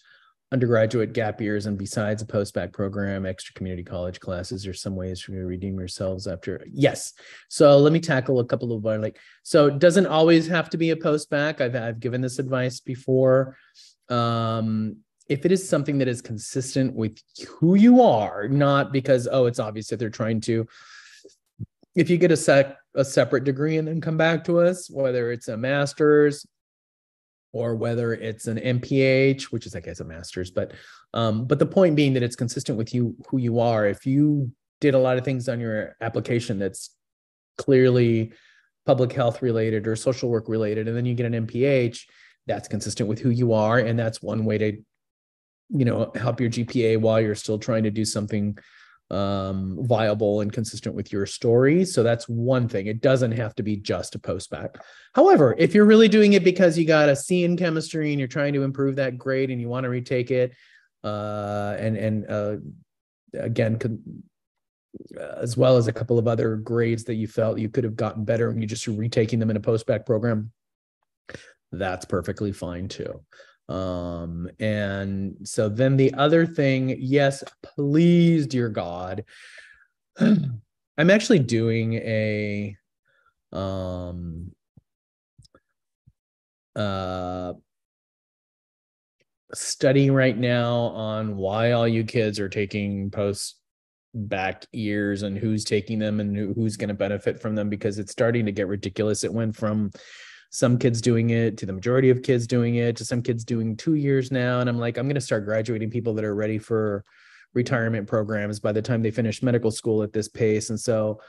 undergraduate gap years and besides a post-bac program extra community college classes or some ways for you to redeem yourselves after yes so let me tackle a couple of our like so it doesn't always have to be a post-bac i've, I've given this advice before um if it is something that is consistent with who you are not because oh it's obvious that they're trying to if you get a sec a separate degree and then come back to us whether it's a master's or whether it's an MPH, which is I guess a master's, but um, but the point being that it's consistent with you who you are. If you did a lot of things on your application that's clearly public health related or social work related, and then you get an MPH, that's consistent with who you are, and that's one way to, you know, help your GPA while you're still trying to do something um, viable and consistent with your story. So that's one thing. It doesn't have to be just a post-bac. However, if you're really doing it because you got a C in chemistry and you're trying to improve that grade and you want to retake it, uh, and and uh, again, as well as a couple of other grades that you felt you could have gotten better and you just retaking them in a post-bac program, that's perfectly fine too. Um, and so then the other thing, yes, please, dear God, I'm actually doing a um uh study right now on why all you kids are taking post bac years and who's taking them and who's going to benefit from them because it's starting to get ridiculous. It went from some kids doing it to the majority of kids doing it to some kids doing two years now. And i'm like i'm going to start graduating people that are ready for retirement programs by the time they finish medical school at this pace. And so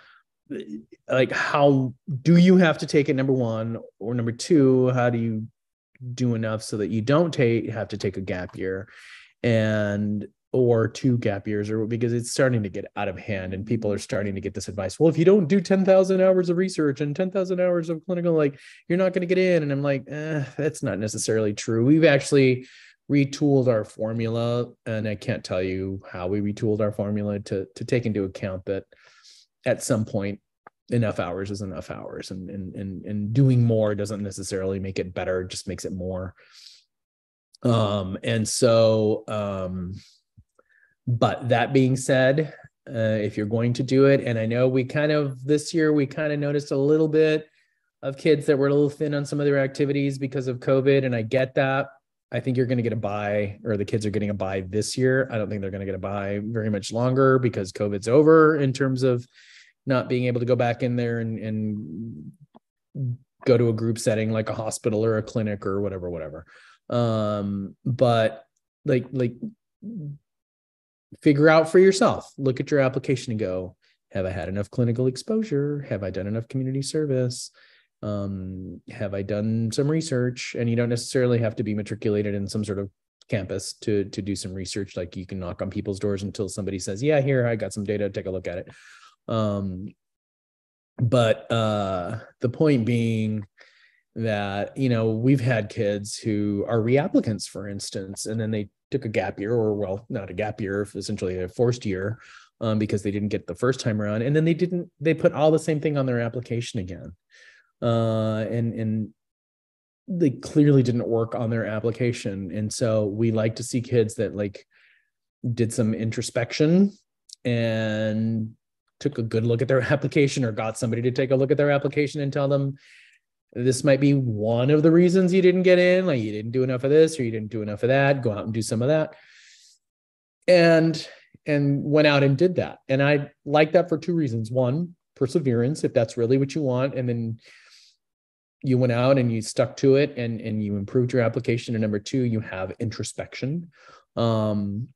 eh, like how do you have to take it number one? Or number two how do you do enough so that you don't take have to take a gap year? And or two gap years or because it's starting to get out of hand and people are starting to get this advice. Well if you don't do 10,000 hours of research and 10,000 hours of clinical like you're not going to get in. And I'm like eh, that's not necessarily true. We've actually retooled our formula and I can't tell you how we retooled our formula to to take into account that at some point enough hours is enough hours and and and, and doing more doesn't necessarily make it better it just makes it more. Um and so um but that being said, uh, if you're going to do it, and I know we kind of this year we kind of noticed a little bit of kids that were a little thin on some of their activities because of COVID, and I get that. I think you're going to get a buy, or the kids are getting a buy this year. I don't think they're going to get a buy very much longer because COVID's over in terms of not being able to go back in there and, and go to a group setting like a hospital or a clinic or whatever, whatever. Um, but like like figure out for yourself. Look at your application and go, have I had enough clinical exposure? Have I done enough community service? Um, have I done some research? And you don't necessarily have to be matriculated in some sort of campus to to do some research. Like you can knock on people's doors until somebody says, "Yeah, here I got some data. Take a look at it." Um, but uh, the point being that you know we've had kids who are reapplicants, for instance, and then they took a gap year, or well, not a gap year, essentially a forced year, um, because they didn't get the first time around, and then they didn't. They put all the same thing on their application again, uh, and and they clearly didn't work on their application, and so we like to see kids that like did some introspection and took a good look at their application or got somebody to take a look at their application and tell them this might be one of the reasons you didn't get in like you didn't do enough of this or you didn't do enough of that go out and do some of that. And and went out and did that. And i like that for two reasons. One perseverance if that's really what you want. And then you went out and you stuck to it and and you improved your application. And number two you have introspection um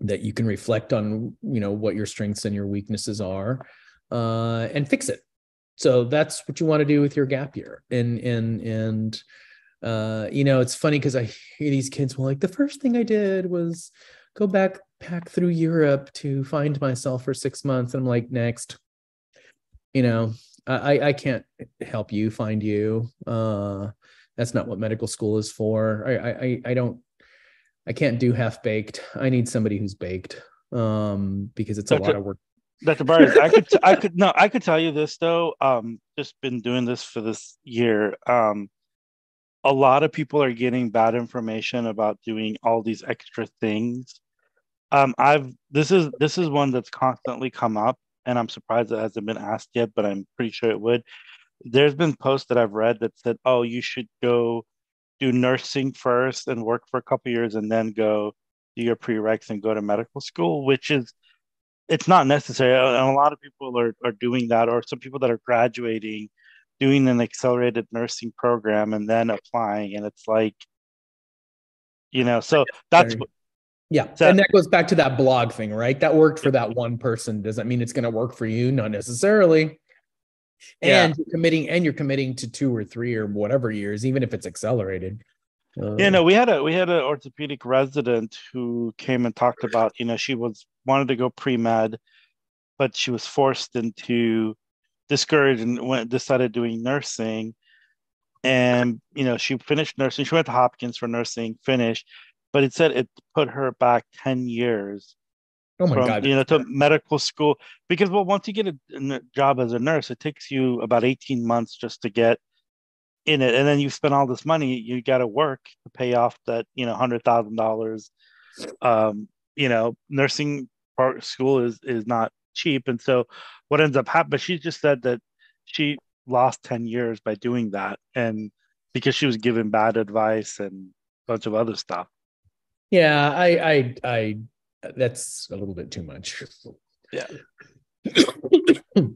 that you can reflect on you know what your strengths and your weaknesses are uh and fix it so that's what you want to do with your gap year and and and uh you know it's funny because i hear these kids well like the first thing i did was go back pack through Europe to find myself for six months. And I'm like, next, you know, I, I can't help you find you. Uh, that's not what medical school is for. I, I, I don't, I can't do half baked. I need somebody who's baked um, because it's a lot of work. Dr. Barrios, I could, I could, no, I could tell you this though. Um, just been doing this for this year. Um, a lot of people are getting bad information about doing all these extra things. Um, I've this is this is one that's constantly come up, and I'm surprised it hasn't been asked yet, but I'm pretty sure it would. There's been posts that I've read that said, "Oh, you should go do nursing first and work for a couple years, and then go do your prereqs and go to medical school," which is it's not necessary. And a lot of people are are doing that, or some people that are graduating doing an accelerated nursing program and then applying and it's like you know so that's yeah so, and that goes back to that blog thing right? That worked for that one person. Does that mean it's going to work for you? Not necessarily. And yeah. you're committing and you're committing to two or three or whatever years even if it's accelerated. Yeah no we had a we had an orthopedic resident who came and talked about you know she was wanted to go pre-med but she was forced into discouraged and went decided doing nursing. And you know she finished nursing she went to hopkins for nursing finished but it said it put her back 10 years oh my from, god. you know to medical school. Because well once you get a, job as a nurse it takes you about 18 months just to get in it. And then you spend all this money you got to work to pay off that you know hundred thousand dollars um you know nursing part school is is not cheap. And so what ends up happening, but she just said that she lost 10 years by doing that. And because she was given bad advice and a bunch of other stuff. Yeah, I, I, I, that's a little bit too much. Yeah.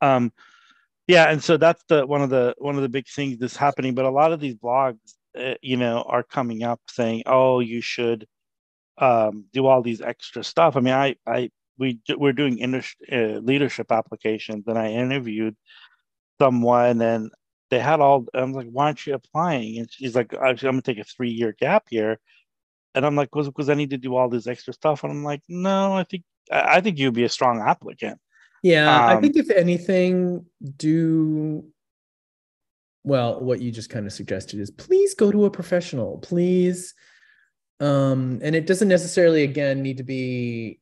um, yeah, and so that's the one of the one of the big things that's happening. But a lot of these blogs, uh, you know, are coming up saying, "Oh, you should um, do all these extra stuff." I mean, I I we we're doing industry, uh, leadership applications, and I interviewed someone, and they had all. I'm like, why aren't you applying? And she's like, I'm gonna take a three year gap here, and I'm like, because because I need to do all this extra stuff, and I'm like, no, I think I think you'd be a strong applicant. Yeah, um, I think if anything, do well. What you just kind of suggested is please go to a professional, please. Um, and it doesn't necessarily again need to be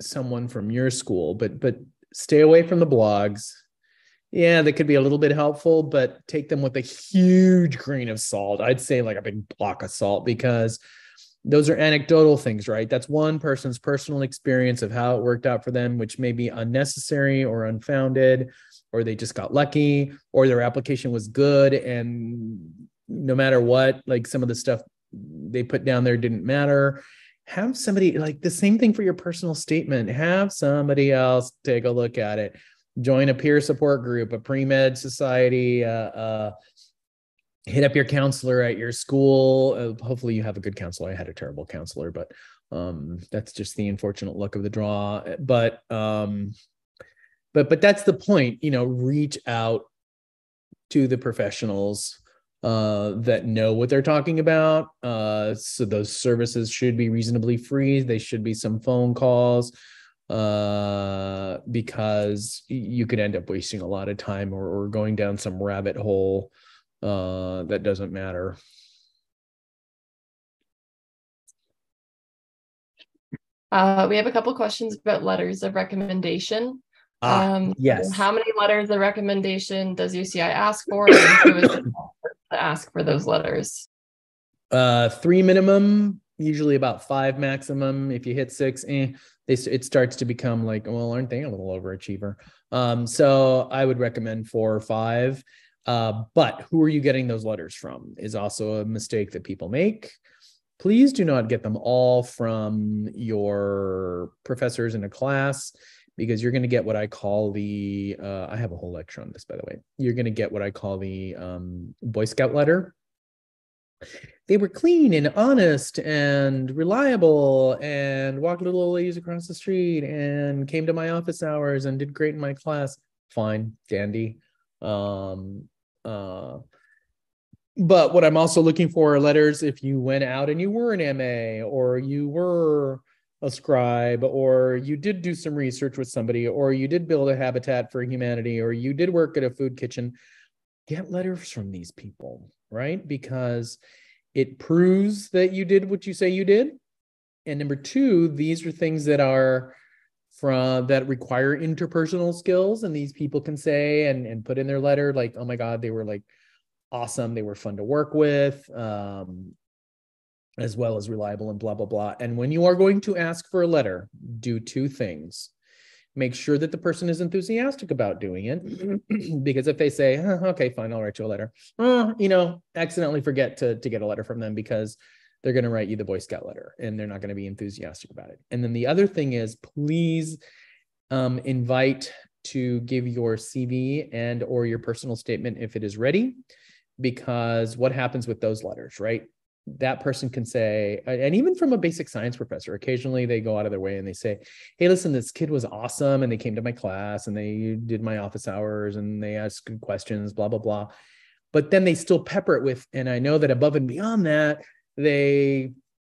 someone from your school, but but stay away from the blogs. Yeah, they could be a little bit helpful, but take them with a huge grain of salt. I'd say like a big block of salt because those are anecdotal things, right? That's one person's personal experience of how it worked out for them, which may be unnecessary or unfounded, or they just got lucky, or their application was good. And no matter what, like some of the stuff they put down there didn't matter. Have somebody like the same thing for your personal statement. Have somebody else take a look at it. Join a peer support group a pre-med society uh, uh, hit up your counselor at your school. Uh, hopefully you have a good counselor. I had a terrible counselor but um, that's just the unfortunate luck of the draw. But um, but but that's the point you know reach out to the professionals uh, that know what they're talking about. Uh, so those services should be reasonably free. They should be some phone calls uh, because you could end up wasting a lot of time or, or going down some rabbit hole uh, that doesn't matter. Uh, we have a couple questions about letters of recommendation. Ah, um, yes. How many letters of recommendation does UCI ask for? To ask for those letters? Uh, three minimum, usually about five maximum. If you hit six, eh, they, it starts to become like, well, aren't they a little overachiever? Um, so I would recommend four or five. Uh, but who are you getting those letters from is also a mistake that people make. Please do not get them all from your professors in a class because you're going to get what I call the, uh, I have a whole lecture on this, by the way. You're going to get what I call the um, Boy Scout letter. They were clean and honest and reliable and walked little ladies across the street and came to my office hours and did great in my class. Fine, dandy. Um, uh, but what I'm also looking for are letters if you went out and you were an MA or you were a scribe or you did do some research with somebody or you did build a habitat for humanity or you did work at a food kitchen get letters from these people right? Because it proves that you did what you say you did. And number two these are things that are from that require interpersonal skills and these people can say and and put in their letter like oh my god they were like awesome. They were fun to work with. Um as well as reliable and blah blah blah. And when you are going to ask for a letter do two things. Make sure that the person is enthusiastic about doing it because if they say huh, okay fine i'll write you a letter uh, you know accidentally forget to, to get a letter from them because they're going to write you the boy scout letter and they're not going to be enthusiastic about it. And then the other thing is please um, invite to give your cv and or your personal statement if it is ready because what happens with those letters right that person can say, and even from a basic science professor, occasionally they go out of their way and they say, Hey, listen, this kid was awesome. And they came to my class and they did my office hours and they asked good questions, blah, blah, blah. But then they still pepper it with, and I know that above and beyond that, they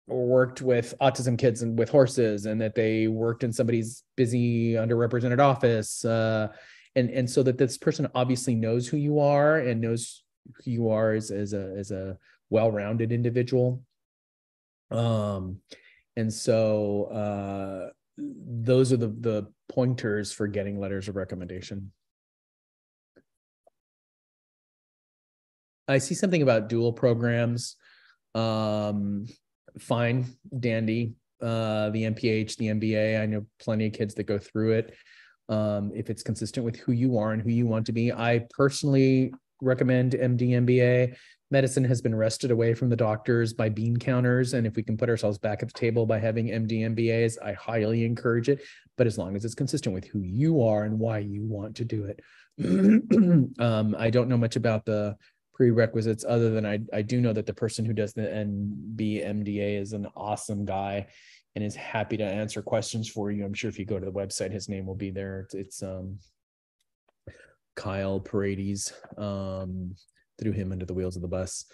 worked with autism kids and with horses and that they worked in somebody's busy underrepresented office. Uh, and, and so that this person obviously knows who you are and knows who you are as, as a, as a well-rounded individual. Um and so uh those are the the pointers for getting letters of recommendation. I see something about dual programs. Um fine dandy. Uh the mph the mba i know plenty of kids that go through it. Um if it's consistent with who you are and who you want to be i personally recommend md mba medicine has been wrested away from the doctors by bean counters. And if we can put ourselves back at the table by having MD MBAs, I highly encourage it. But as long as it's consistent with who you are and why you want to do it. um, I don't know much about the prerequisites other than I, I do know that the person who does the MD MBA is an awesome guy and is happy to answer questions for you. I'm sure if you go to the website, his name will be there. It's, it's um, Kyle Paredes. Um, threw him under the wheels of the bus.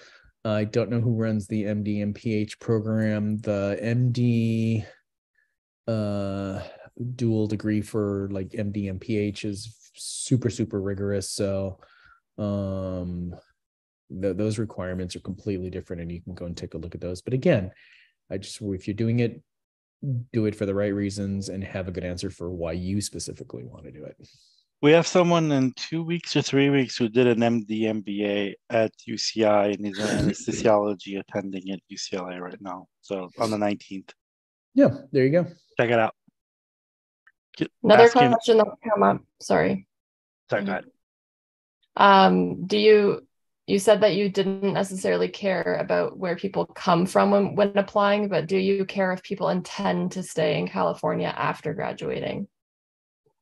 I don't know who runs the MD MPH program. The MD uh, dual degree for like MD MPH is super super rigorous. So um, those requirements are completely different, and you can go and take a look at those. But again, I just if you're doing it, do it for the right reasons and have a good answer for why you specifically want to do it. We have someone in two weeks or three weeks who did an MD MBA at UCI and he's an anesthesiology attending at UCLA right now. So on the 19th. Yeah, there you go. Check it out. Get, Another question that will come up. Sorry. Sorry, go ahead. Um, do you you said that you didn't necessarily care about where people come from when, when applying, but do you care if people intend to stay in California after graduating?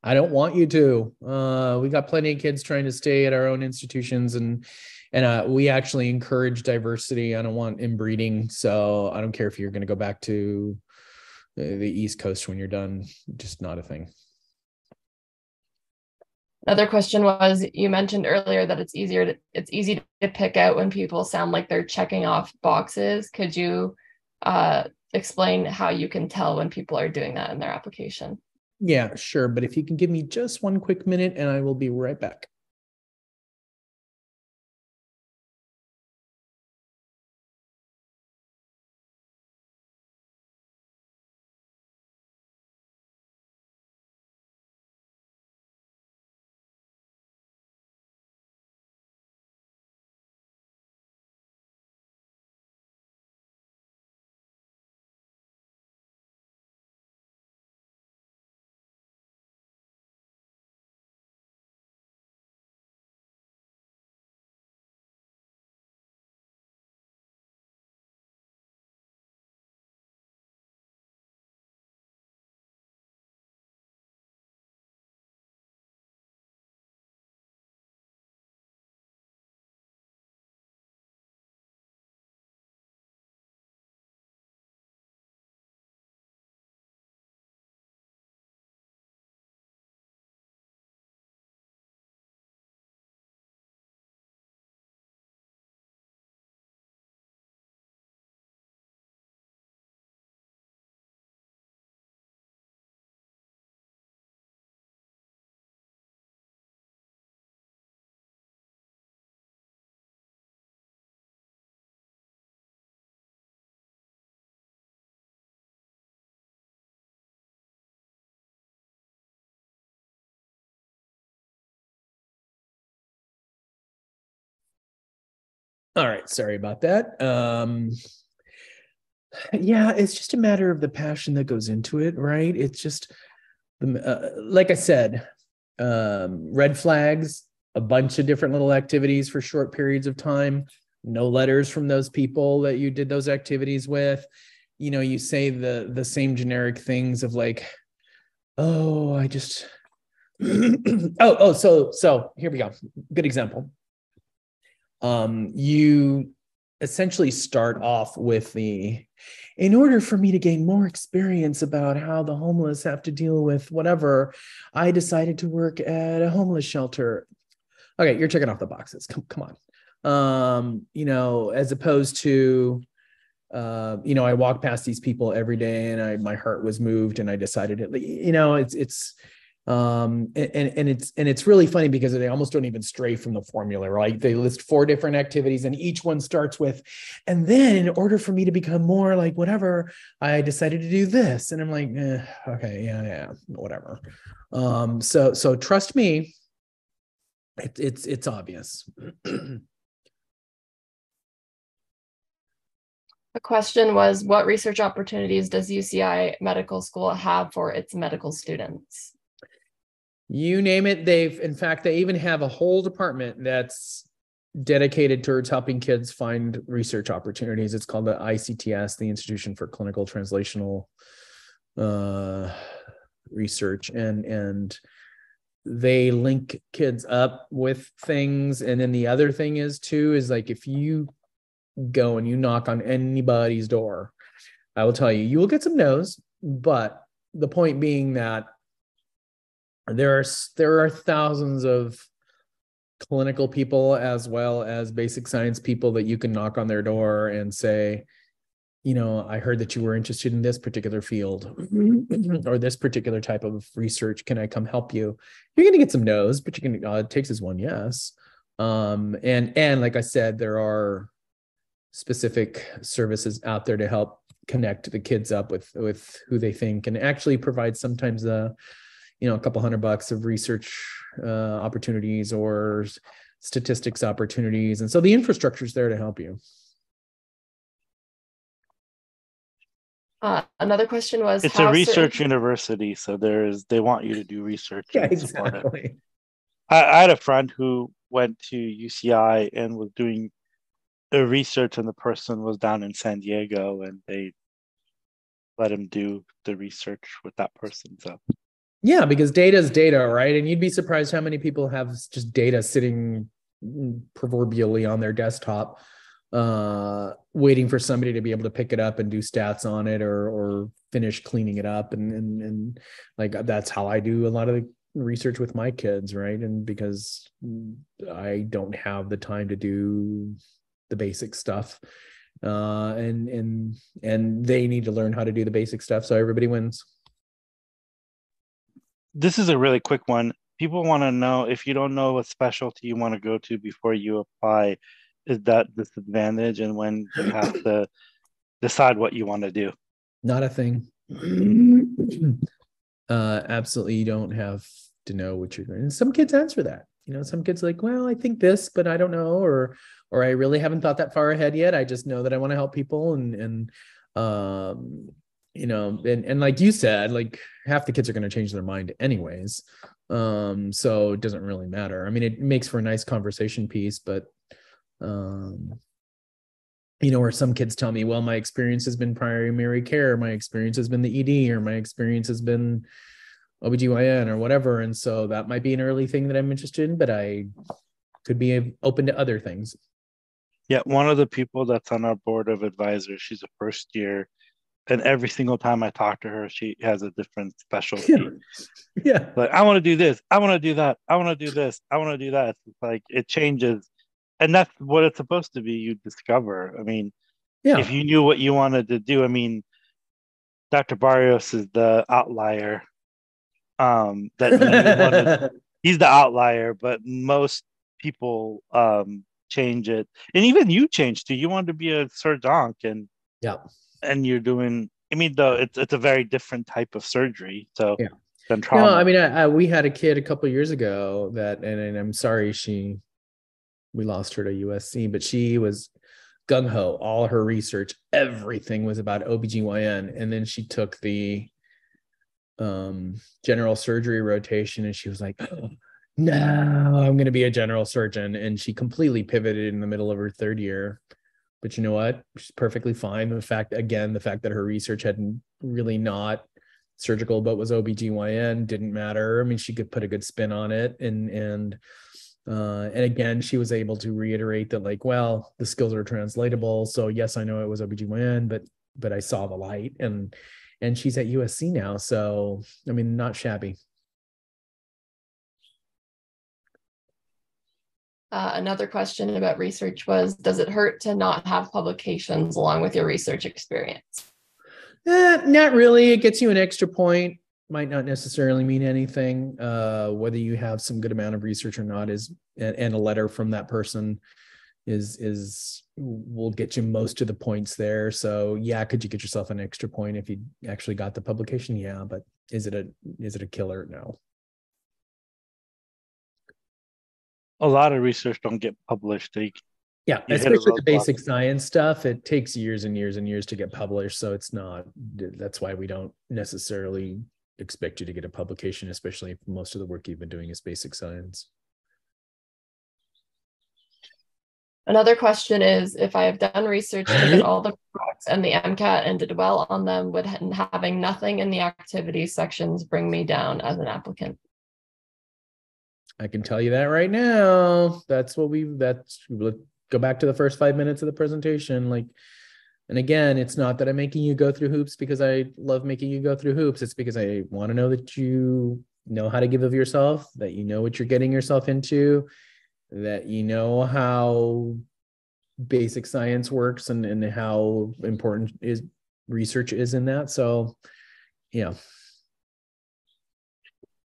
I don't want you to. Uh, we got plenty of kids trying to stay at our own institutions, and and uh, we actually encourage diversity. I don't want inbreeding, so I don't care if you're going to go back to the East Coast when you're done. Just not a thing. Another question was you mentioned earlier that it's easier to it's easy to pick out when people sound like they're checking off boxes. Could you uh, explain how you can tell when people are doing that in their application? Yeah, sure. But if you can give me just one quick minute and I will be right back. All right, sorry about that. Um, yeah, it's just a matter of the passion that goes into it, right? It's just, uh, like I said, um, red flags, a bunch of different little activities for short periods of time, no letters from those people that you did those activities with. You know, you say the the same generic things of like, oh, I just, oh, oh, so so here we go. Good example. Um, you essentially start off with the in order for me to gain more experience about how the homeless have to deal with whatever i decided to work at a homeless shelter okay you're checking off the boxes come, come on um you know as opposed to uh, you know, I walk past these people every day, and I my heart was moved, and I decided it. You know, it's it's um and and it's and it's really funny because they almost don't even stray from the formula right? They list four different activities and each one starts with and then in order for me to become more like whatever i decided to do this. And i'm like eh, okay yeah yeah whatever. Um so so trust me it, it's it's obvious. The question was What research opportunities does UCI Medical School have for its medical students? You name it they've in fact they even have a whole department that's dedicated towards helping kids find research opportunities. It's called the icts the institution for clinical translational uh, research. And and they link kids up with things. And then the other thing is too is like if you go and you knock on anybody's door i will tell you you will get some no's but the point being that there are there are thousands of clinical people as well as basic science people that you can knock on their door and say you know i heard that you were interested in this particular field or this particular type of research. Can i come help you? You're going to get some no's but you can it takes as one yes. Um and and like i said there are specific services out there to help connect the kids up with with who they think and actually provide sometimes the you know a couple hundred bucks of research uh, opportunities or statistics opportunities. And so the infrastructure is there to help you. Uh, another question was it's a research certain... university so there's they want you to do research yeah exactly. I, I had a friend who went to uci and was doing a research and the person was down in san diego and they let him do the research with that person so yeah, because data is data, right? And you'd be surprised how many people have just data sitting proverbially on their desktop, uh, waiting for somebody to be able to pick it up and do stats on it or or finish cleaning it up. And and and like that's how I do a lot of the research with my kids, right? And because I don't have the time to do the basic stuff. Uh, and and and they need to learn how to do the basic stuff so everybody wins this is a really quick one. People want to know if you don't know what specialty you want to go to before you apply, is that disadvantage and when you have to decide what you want to do? Not a thing. uh, absolutely, you don't have to know what you're doing. And some kids answer that. You know, some kids like, well, I think this, but I don't know, or or I really haven't thought that far ahead yet. I just know that I want to help people and and um you know and, and like you said like half the kids are going to change their mind anyways. Um so it doesn't really matter. I mean it makes for a nice conversation piece but um you know where some kids tell me well my experience has been primary care my experience has been the ed or my experience has been obgyn or whatever. And so that might be an early thing that i'm interested in but i could be open to other things. Yeah one of the people that's on our board of advisors she's a first year and every single time I talk to her, she has a different specialty. Yeah. yeah. Like I want to do this, I want to do that, I want to do this, I want to do that. It's like it changes, and that's what it's supposed to be. You discover. I mean, yeah. If you knew what you wanted to do, I mean, Dr. Barrios is the outlier. Um, that wanted, he's the outlier, but most people um change it, and even you changed too. You wanted to be a surgeon, and yeah and you're doing i mean though it's, it's a very different type of surgery so yeah than trauma. no i mean I, I, we had a kid a couple years ago that and, and i'm sorry she we lost her to USC, but she was gung ho. All her research, everything was about OBGYN. And then she took the um, general surgery rotation and she was like, oh, no, I'm going to be a general surgeon. And she completely pivoted in the middle of her third year. But you know what? She's perfectly fine. The fact, again, the fact that her research hadn't really not surgical, but was OBGYN didn't matter. I mean, she could put a good spin on it. And, and, uh, and again, she was able to reiterate that, like, well, the skills are translatable. So yes, I know it was OBGYN, but but I saw the light and and she's at USC now. So I mean, not shabby. Uh, another question about research was Does it hurt to not have publications along with your research experience? Eh, not really. It gets you an extra point might not necessarily mean anything. Uh, whether you have some good amount of research or not is and, and, a letter from that person is is will get you most of the points there. So yeah, could you get yourself an extra point if you actually got the publication? Yeah, but is it a is it a killer? No. A lot of research don't get published. They, yeah, especially the basic science stuff. It takes years and years and years to get published. So it's not. That's why we don't necessarily expect you to get a publication, especially if most of the work you've been doing is basic science. Another question is if I have done research to get all the products and the MCAT and did well on them, would having nothing in the activities sections bring me down as an applicant? I can tell you that right now. That's what we that's go back to the first five minutes of the presentation. Like and again, it's not that I'm making you go through hoops because I love making you go through hoops. It's because I want to know that you know how to give of yourself, that you know what you're getting yourself into, that you know how basic science works and, and how important is research is in that. So, yeah,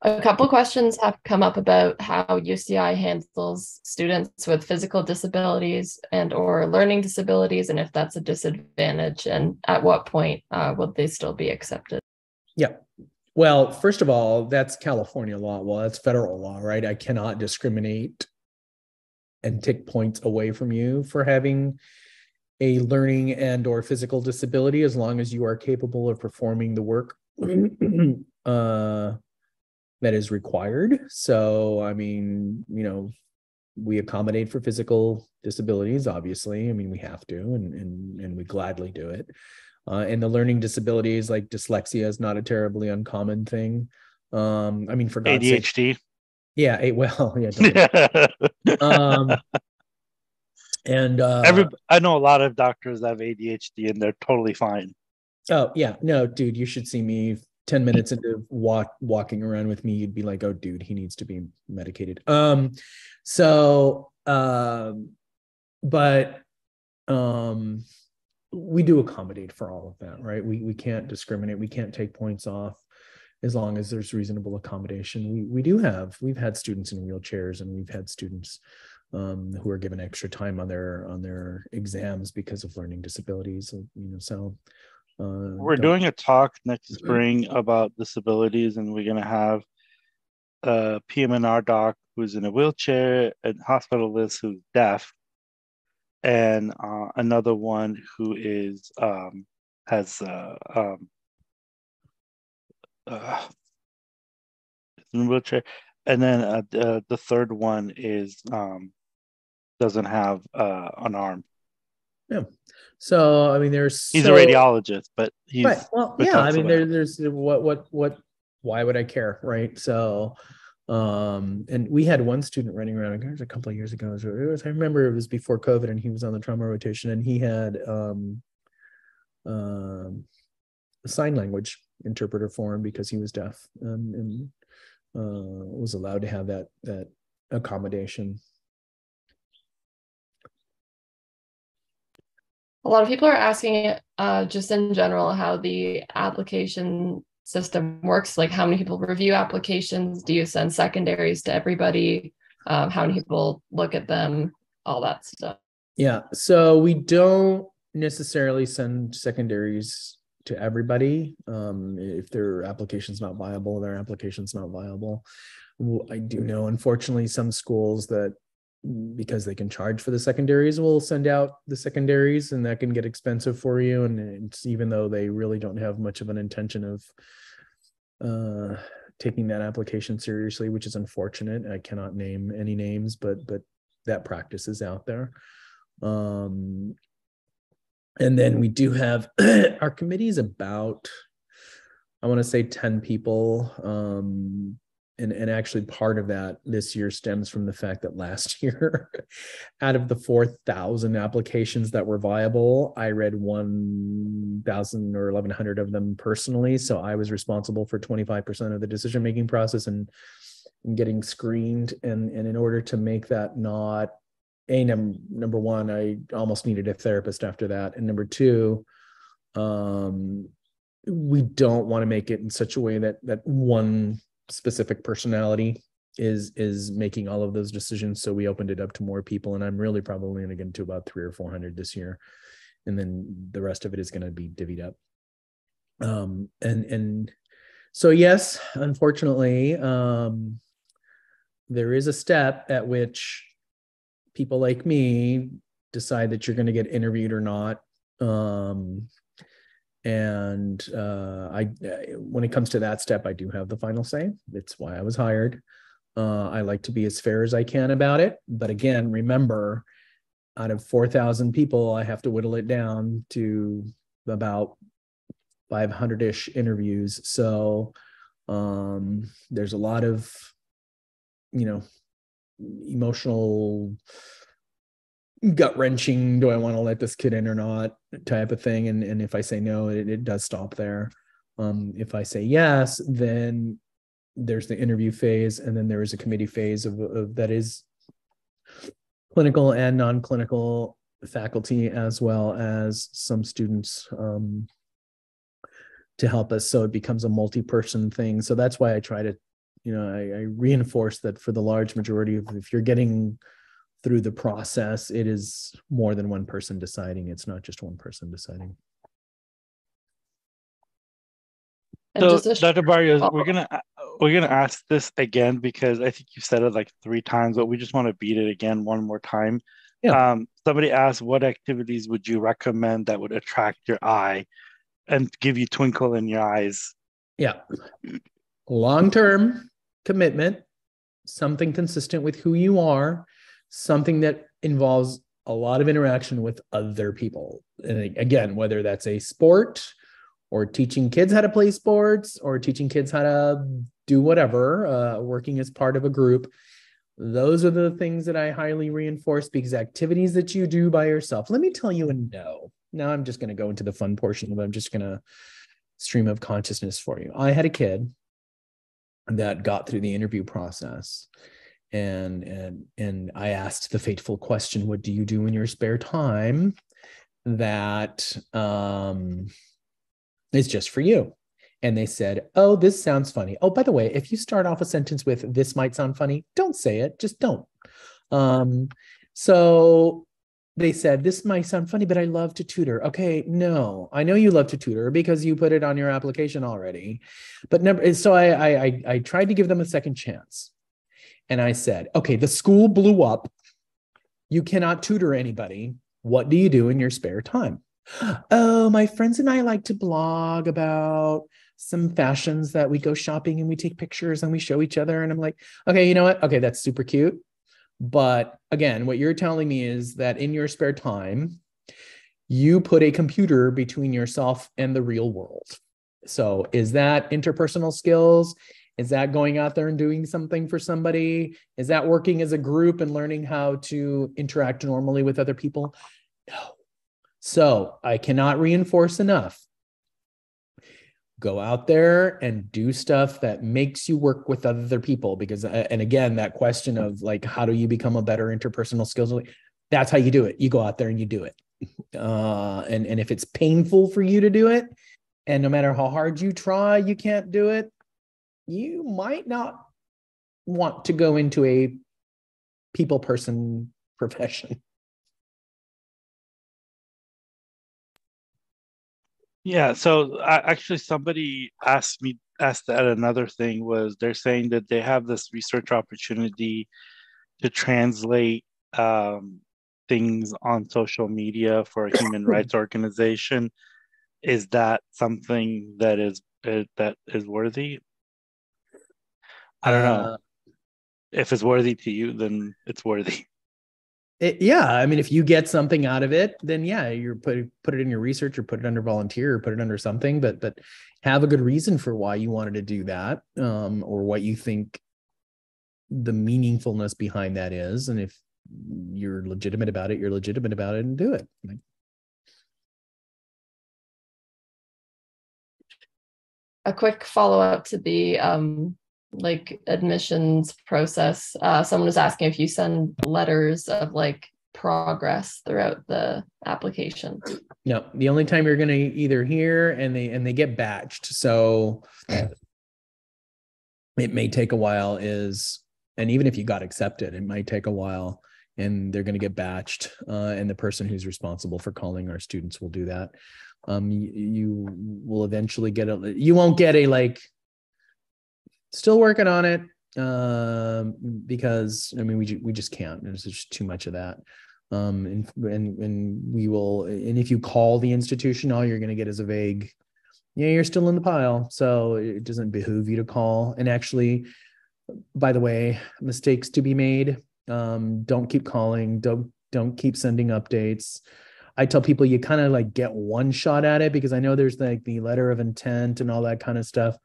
a couple questions have come up about how UCI handles students with physical disabilities and or learning disabilities, and if that's a disadvantage, and at what point uh, will they still be accepted? Yeah. Well, first of all, that's California law. Well, that's federal law, right? I cannot discriminate and take points away from you for having a learning and or physical disability as long as you are capable of performing the work uh, that is required. So, I mean, you know, we accommodate for physical disabilities, obviously. I mean, we have to, and and and we gladly do it. Uh, and the learning disabilities like dyslexia is not a terribly uncommon thing. Um, I mean, for God's ADHD. Sake, yeah, well, yeah. um, and uh, every I know a lot of doctors have ADHD and they're totally fine. Oh yeah, no, dude, you should see me 10 minutes into walk walking around with me you'd be like oh dude he needs to be medicated. Um so um but um we do accommodate for all of that right? We we can't discriminate. We can't take points off as long as there's reasonable accommodation. We we do have we've had students in wheelchairs and we've had students um, who are given extra time on their on their exams because of learning disabilities you know so uh, we're doing a talk next spring about disabilities, and we're going to have a PM&R doc who's in a wheelchair, a hospitalist who's deaf, and uh, another one who is um, has uh, um, uh, in a wheelchair, and then uh, the, the third one is um, doesn't have uh, an arm. Yeah. So I mean, there's he's so, a radiologist, but he's right. well, yeah. I mean, there, there's what what what why would I care, right? So, um, and we had one student running around. It was a couple of years ago. It was, I remember it was before COVID, and he was on the trauma rotation, and he had um, um, a sign language interpreter for him because he was deaf, and, and uh, was allowed to have that that accommodation a lot of people are asking uh, just in general how the application system works. Like how many people review applications? Do you send secondaries to everybody? Um, how many people look at them? All that stuff. Yeah so we don't necessarily send secondaries to everybody. Um, if their application's not viable their application's not viable. I do know unfortunately some schools that because they can charge for the secondaries will send out the secondaries and that can get expensive for you. And it's even though they really don't have much of an intention of uh taking that application seriously which is unfortunate i cannot name any names but but that practice is out there. Um and then we do have our committee is about i want to say 10 people. Um and and actually part of that this year stems from the fact that last year out of the 4000 applications that were viable i read 1000 or 1100 of them personally. So i was responsible for 25% of the decision making process and, and getting screened. And and in order to make that not a num- number one i almost needed a therapist after that. And number two um we don't want to make it in such a way that that one specific personality is is making all of those decisions. So we opened it up to more people and i'm really probably going to get into about three or four hundred this year. And then the rest of it is going to be divvied up. Um and and so yes unfortunately um there is a step at which people like me decide that you're going to get interviewed or not. Um and uh, I, when it comes to that step, I do have the final say. It's why I was hired. Uh, I like to be as fair as I can about it. But again, remember, out of 4,000 people, I have to whittle it down to about 500 ish interviews. So um, there's a lot of, you know, emotional gut wrenching do i want to let this kid in or not type of thing and and if i say no it, it does stop there. Um if i say yes then there's the interview phase and then there is a committee phase of, of that is clinical and non-clinical faculty as well as some students um, to help us. So it becomes a multi-person thing. So that's why i try to you know I, I reinforce that for the large majority of if you're getting through the process, it is more than one person deciding. It's not just one person deciding. So, Dr. Barrios, we're gonna we're gonna ask this again because I think you said it like three times, but we just want to beat it again one more time. Yeah. Um, somebody asked, "What activities would you recommend that would attract your eye and give you twinkle in your eyes?" Yeah, long term commitment, something consistent with who you are, something that involves a lot of interaction with other people. And again, whether that's a sport or teaching kids how to play sports or teaching kids how to do whatever, uh, working as part of a group, those are the things that I highly reinforce because activities that you do by yourself. Let me tell you a no. Now I'm just going to go into the fun portion it. I'm just going to stream of consciousness for you. I had a kid that got through the interview process and and and I asked the fateful question, "What do you do in your spare time?" That um, is just for you. And they said, "Oh, this sounds funny." Oh, by the way, if you start off a sentence with "This might sound funny," don't say it. Just don't. Um, so they said, This might sound funny, but I love to tutor. Okay, no, I know you love to tutor because you put it on your application already. But never, so I, I, I tried to give them a second chance and I said, okay, the school blew up. You cannot tutor anybody. What do you do in your spare time? Oh, my friends and I like to blog about some fashions that we go shopping and we take pictures and we show each other. And I'm like, okay, you know what? Okay, that's super cute. But again, what you're telling me is that in your spare time, you put a computer between yourself and the real world. So is that interpersonal skills? Is that going out there and doing something for somebody? Is that working as a group and learning how to interact normally with other people? No. So I cannot reinforce enough. Go out there and do stuff that makes you work with other people. Because, uh, and again, that question of like, how do you become a better interpersonal skills? That's how you do it. You go out there and you do it. Uh, and, and if it's painful for you to do it, and no matter how hard you try, you can't do it, you might not want to go into a people person profession. Yeah, so uh, actually, somebody asked me asked that another thing was they're saying that they have this research opportunity to translate um, things on social media for a human rights organization, is that something that is uh, that is worthy? I don't know. Uh, if it's worthy to you, then it's worthy. It, yeah, I mean, if you get something out of it, then yeah, you're put put it in your research or put it under volunteer or put it under something. But but have a good reason for why you wanted to do that, um, or what you think the meaningfulness behind that is, and if you're legitimate about it, you're legitimate about it, and do it. Like, a quick follow up to the um, like admissions process. Uh, someone was asking if you send letters of like progress throughout the application. No, the only time you're going to either hear and they and they get batched. So it may take a while is and even if you got accepted, it might take a while and they're going to get batched uh, and the person who's responsible for calling our students will do that um, you, you will eventually get a you won't get a like still working on it um, because I mean we we just can't. There's just too much of that. Um, and and and we will. And if you call the institution, all you're going to get is a vague. Yeah, you're still in the pile, so it doesn't behoove you to call. And actually, by the way, mistakes to be made. Um, don't keep calling. Don't don't keep sending updates. I tell people you kind of like get one shot at it because I know there's like the letter of intent and all that kind of stuff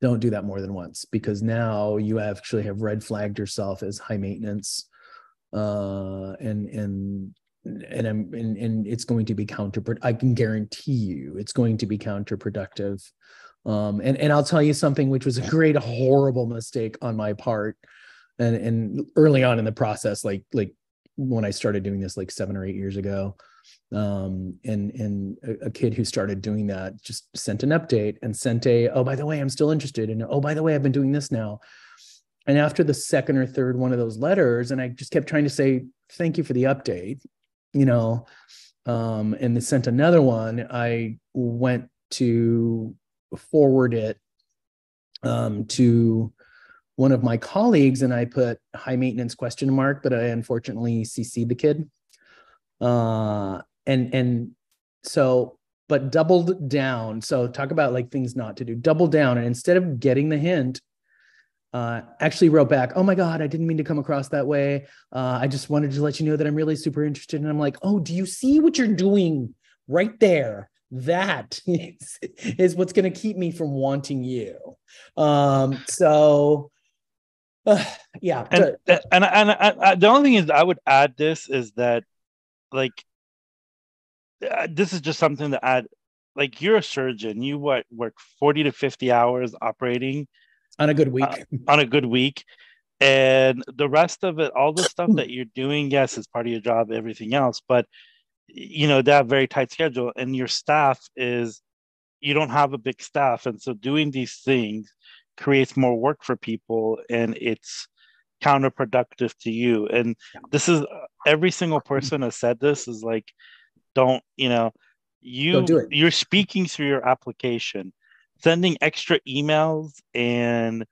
don't do that more than once because now you actually have red flagged yourself as high maintenance uh and and and I'm and, and it's going to be counterproductive. I can guarantee you it's going to be counterproductive. Um, and and I'll tell you something which was a great horrible mistake on my part, and and early on in the process, like like when I started doing this like seven or eight years ago, um, and and a, a, kid who started doing that just sent an update and sent a oh by the way i'm still interested and oh by the way i've been doing this now. And after the second or third one of those letters and i just kept trying to say thank you for the update you know? Um, and they sent another one. I went to forward it um, to one of my colleagues and i put high maintenance question mark but i unfortunately cc'd the kid uh, and and so but doubled down. So talk about like things not to do. Double down. And instead of getting the hint uh, actually wrote back oh my god i didn't mean to come across that way. Uh, i just wanted to let you know that i'm really super interested. And i'm like oh do you see what you're doing right there? That is, is what's going to keep me from wanting you. Um so uh, yeah and, and, and, and, and the only thing is i would add this is that like uh, this is just something that add like you're a surgeon you what work 40 to 50 hours operating on a good week. uh, on a good week and the rest of it all the stuff that you're doing yes is part of your job everything else but you know they have very tight schedule and your staff is you don't have a big staff and so doing these things creates more work for people and it's counterproductive to you. And this is every single person has said this is like don't you know you do you're speaking through your application. Sending extra emails and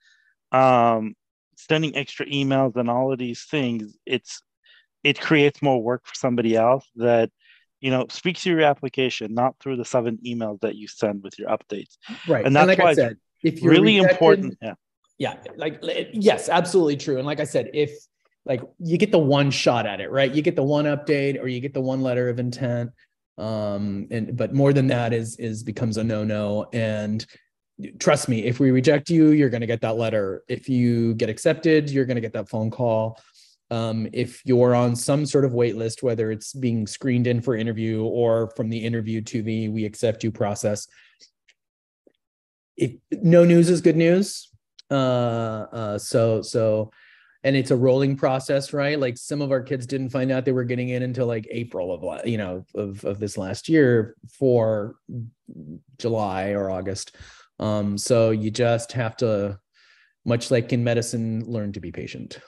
um sending extra emails and all of these things it's it creates more work for somebody else that you know speak through your application not through the seven emails that you send with your updates. Right. And that's and like why I said, if you're really rejected, important yeah yeah like yes absolutely true. And like i said if like you get the one shot at it right? You get the one update or you get the one letter of intent um and but more than that is is becomes a no no and trust me if we reject you you're going to get that letter. If you get accepted you're going to get that phone call. Um, if you're on some sort of wait list whether it's being screened in for interview or from the interview to the we accept you process if no news is good news uh, uh, so so and it's a rolling process right? Like some of our kids didn't find out they were getting in until like april of you know of, of this last year for july or august. Um, so you just have to much like in medicine learn to be patient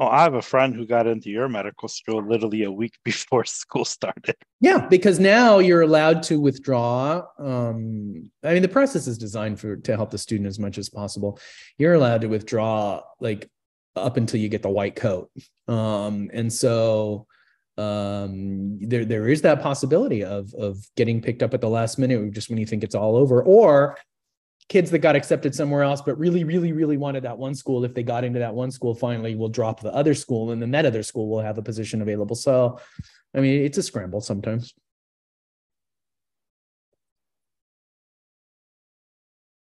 Oh, I have a friend who got into your medical school literally a week before school started. Yeah, because now you're allowed to withdraw. Um, I mean, the process is designed for to help the student as much as possible. You're allowed to withdraw like up until you get the white coat. Um, and so um, there there is that possibility of of getting picked up at the last minute just when you think it's all over, or kids that got accepted somewhere else but really really really wanted that one school if they got into that one school finally will drop the other school and then that other school will have a position available so i mean it's a scramble sometimes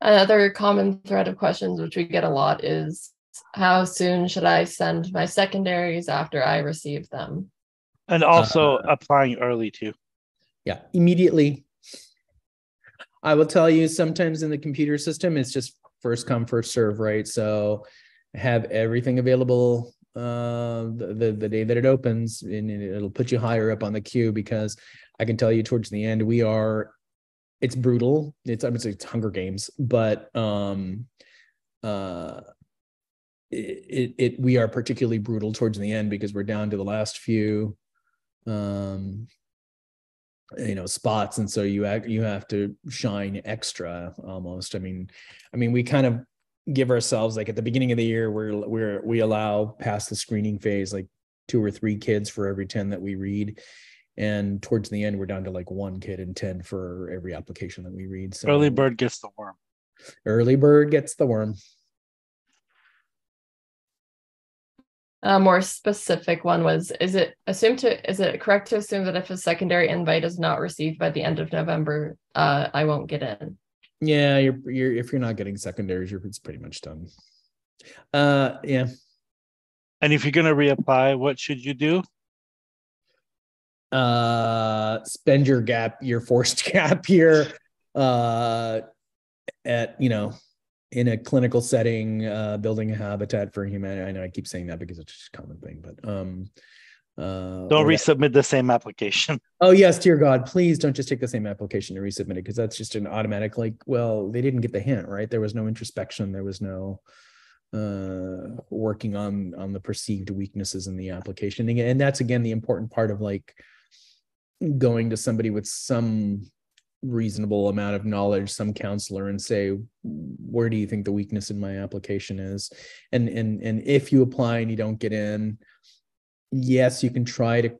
Another common thread of questions, which we get a lot, is how soon should I send my secondaries after I receive them? And also uh, applying early too. Yeah, immediately. I will tell you sometimes in the computer system, it's just first come, first serve, right? So have everything available uh, the, the, the day that it opens, and it'll put you higher up on the queue because I can tell you towards the end, we are it's brutal. It's I would say it's Hunger Games, but um, uh, it, it, it we are particularly brutal towards the end because we're down to the last few, um, you know, spots, and so you you have to shine extra almost. I mean, I mean, we kind of give ourselves like at the beginning of the year we're we're we allow past the screening phase like two or three kids for every 10 that we read and towards the end we're down to like one kid in 10 for every application that we read so early bird gets the worm early bird gets the worm a more specific one was is it assumed to is it correct to assume that if a secondary invite is not received by the end of november uh, i won't get in? Yeah you're, you're if you're not getting secondaries you're it's pretty much done. Uh yeah. And if you're going to reapply what should you do? Uh spend your gap your forced gap year uh at you know in a clinical setting uh building a habitat for humanity i know i keep saying that because it's just a common thing but um uh don't resubmit the same application. Oh yes dear god please don't just take the same application and resubmit it because that's just an automatic like well they didn't get the hint right? There was no introspection there was no uh working on on the perceived weaknesses in the application. And that's again the important part of like going to somebody with some reasonable amount of knowledge some counselor and say where do you think the weakness in my application is and and and if you apply and you don't get in yes you can try to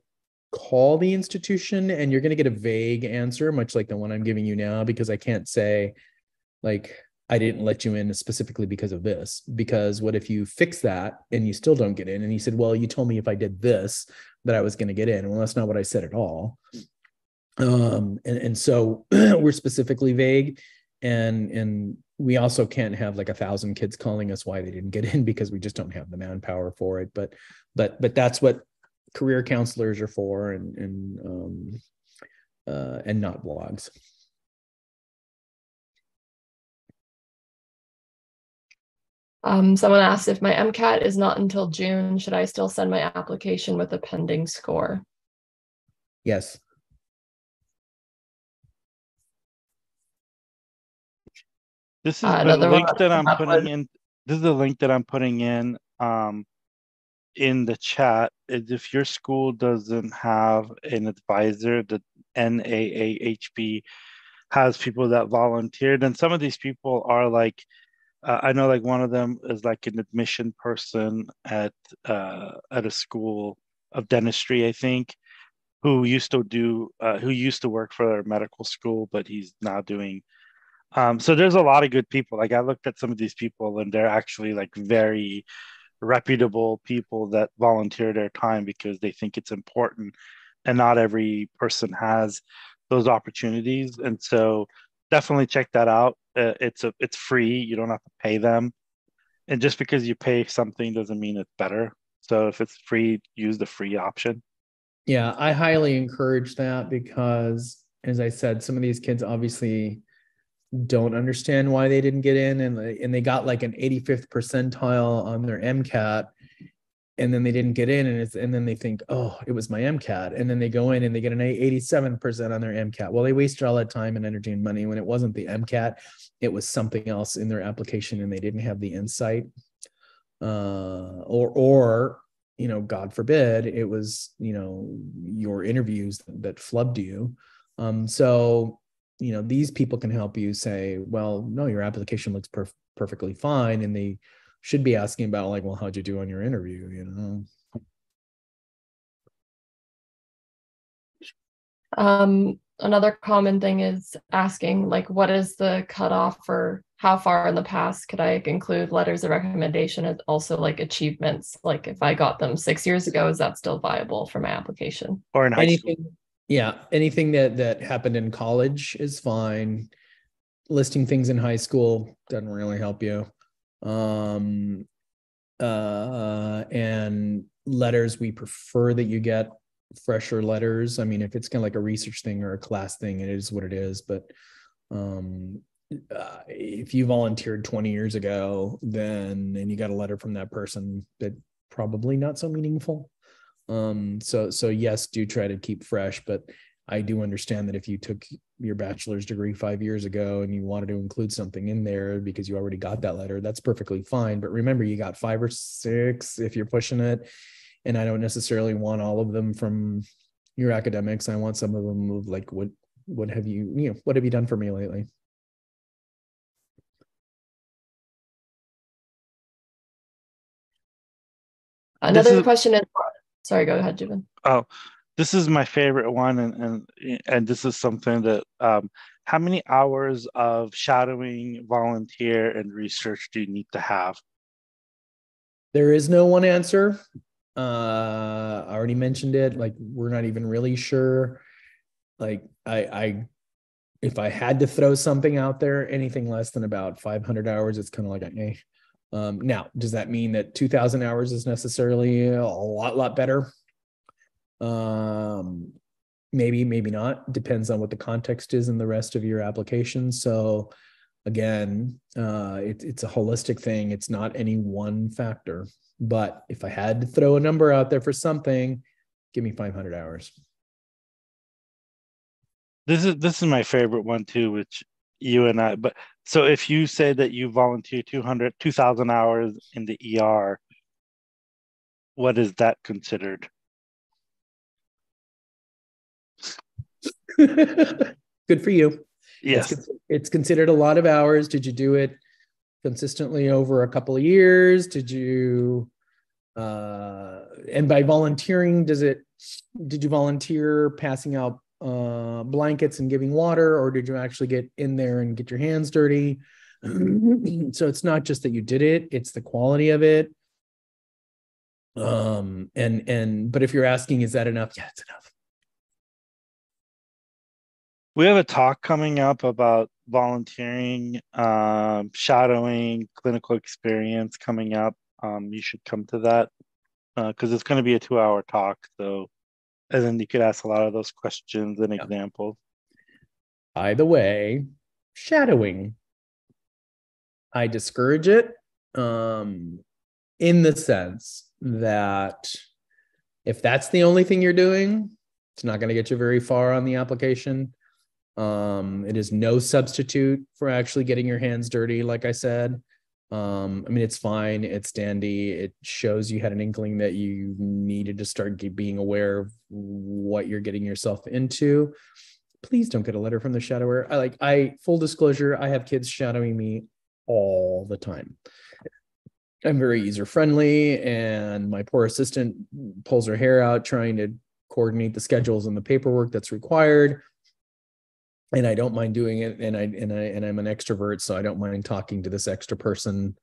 call the institution and you're going to get a vague answer much like the one i'm giving you now because i can't say like i didn't let you in specifically because of this because what if you fix that and you still don't get in and he said well you told me if i did this that I was going to get in. Well, that's not what I said at all. Um, and, and so we're specifically vague and and we also can't have like a thousand kids calling us why they didn't get in because we just don't have the manpower for it. But but but that's what career counselors are for and and um, uh, and not blogs. Um, someone asked if my MCAT is not until June, should I still send my application with a pending score? Yes. This is uh, the link that I'm putting in. This is the link that I'm putting in um, in the chat. Is if your school doesn't have an advisor, the NAAHP has people that volunteered, and some of these people are like uh, I know like one of them is like an admission person at uh, at a school of dentistry, I think, who used to do uh, who used to work for a medical school, but he's now doing. Um, so there's a lot of good people. Like I looked at some of these people, and they're actually like very reputable people that volunteer their time because they think it's important, and not every person has those opportunities. And so definitely check that out. Uh, it's a it's free. You don't have to pay them, and just because you pay something doesn't mean it's better. So if it's free, use the free option. Yeah, I highly encourage that because, as I said, some of these kids obviously don't understand why they didn't get in, and and they got like an 85th percentile on their MCAT, and then they didn't get in and it's and then they think oh it was my mcat and then they go in and they get an 87% on their mcat well they wasted all that time and energy and money when it wasn't the mcat it was something else in their application and they didn't have the insight uh, or or you know god forbid it was you know your interviews that flubbed you. Um, so you know these people can help you say well no your application looks perf- perfectly fine and they should be asking about like, well, how'd you do on your interview? You know. Um, another common thing is asking like what is the cutoff for how far in the past could I include letters of recommendation and also like achievements? Like if I got them six years ago, is that still viable for my application? Or in high anything, school. Yeah, anything that that happened in college is fine. Listing things in high school doesn't really help you. Um, uh, and letters we prefer that you get fresher letters. I mean, if it's kind of like a research thing or a class thing, it is what it is. But um, uh, if you volunteered 20 years ago, then and you got a letter from that person, that probably not so meaningful. Um, so so yes, do try to keep fresh, but I do understand that if you took your bachelor's degree five years ago and you wanted to include something in there because you already got that letter, that's perfectly fine. But remember, you got five or six if you're pushing it and I don't necessarily want all of them from your academics. I want some of them of like what what have you you know what have you done for me lately? Another is- question is sorry, go ahead, Jubin. Oh, this is my favorite one, and and and this is something that um, how many hours of shadowing, volunteer, and research do you need to have? There is no one answer. Uh, I already mentioned it. Like we're not even really sure. Like I, I, if I had to throw something out there, anything less than about 500 hours, it's kind of like, eh. Um, now, does that mean that 2,000 hours is necessarily a lot, lot better? Um, maybe, maybe not. Depends on what the context is in the rest of your application. So, again, uh, it, it's a holistic thing. It's not any one factor. But if I had to throw a number out there for something, give me 500 hours. This is this is my favorite one too, which you and I. But so if you say that you volunteer 200, 2,000 hours in the ER, what is that considered? Good for you. Yes. It's, it's considered a lot of hours. Did you do it consistently over a couple of years? Did you uh and by volunteering does it did you volunteer passing out uh blankets and giving water or did you actually get in there and get your hands dirty? so it's not just that you did it, it's the quality of it. Um and and but if you're asking is that enough? Yeah, it's enough. We have a talk coming up about volunteering, um, shadowing, clinical experience coming up. Um, you should come to that because uh, it's going to be a two-hour talk. So, and then you could ask a lot of those questions and Yeah. examples. By the way, shadowing. I discourage it um, in the sense that if that's the only thing you're doing, it's not going to get you very far on the application. Um, it is no substitute for actually getting your hands dirty, like I said. Um, I mean, it's fine, it's dandy. It shows you had an inkling that you needed to start ge- being aware of what you're getting yourself into please don't get a letter from the shadower. I like I full disclosure, I have kids shadowing me all the time. I'm very user friendly and my poor assistant pulls her hair out trying to coordinate the schedules and the paperwork that's required. And I don't mind doing it and I and I and I'm an extrovert so I don't mind talking to this extra person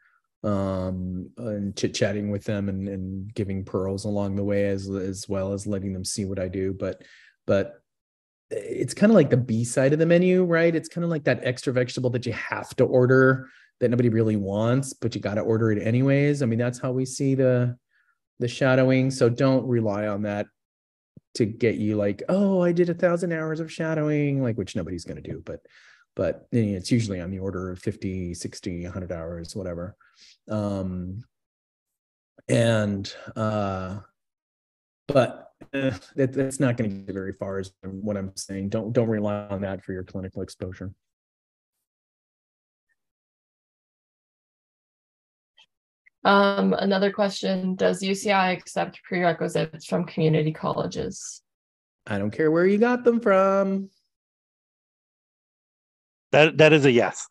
um and chit chatting with them and and giving pearls along the way as as well as letting them see what I do but but it's kind of like the B side of the menu, right? It's kind of like that extra vegetable that you have to order that nobody really wants, but you got to order it anyways. I mean, that's how we see the the shadowing. So don't rely on that to get you like, oh, I did a thousand hours of shadowing, like which nobody's going to do, but but you know, it's usually on the order of 50, 60, 100 hours, whatever. Um and uh but uh, that, that's not going to get very far is what i'm saying don't don't rely on that for your clinical exposure Um, another question, does UCI accept prerequisites from community colleges? i don't care where you got them from That that is a yes.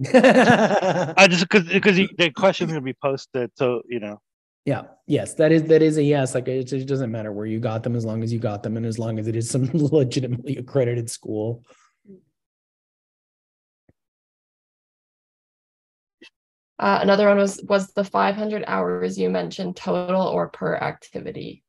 I just because because the question's gonna be posted, so you know. Yeah. Yes, that is that is a yes. Like it, it doesn't matter where you got them as long as you got them and as long as it is some legitimately accredited school. Uh, another one was was the 500 hours you mentioned total or per activity.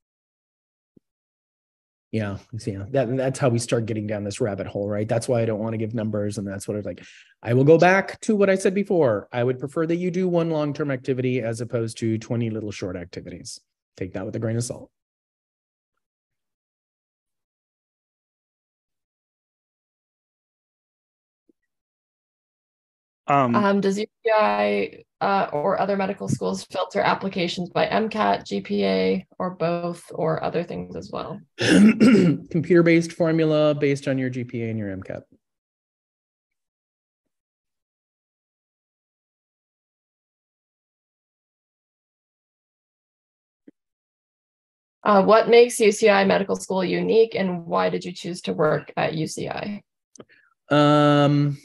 Yeah, yeah. That that's how we start getting down this rabbit hole, right? That's why I don't want to give numbers, and that's what I was like. I will go back to what I said before. I would prefer that you do one long-term activity as opposed to 20 little short activities. Take that with a grain of salt. Um, um, does UCI uh, or other medical schools filter applications by MCAT, GPA, or both, or other things as well? Computer-based formula based on your GPA and your MCAT. Uh, what makes UCI Medical School unique, and why did you choose to work at UCI? Um,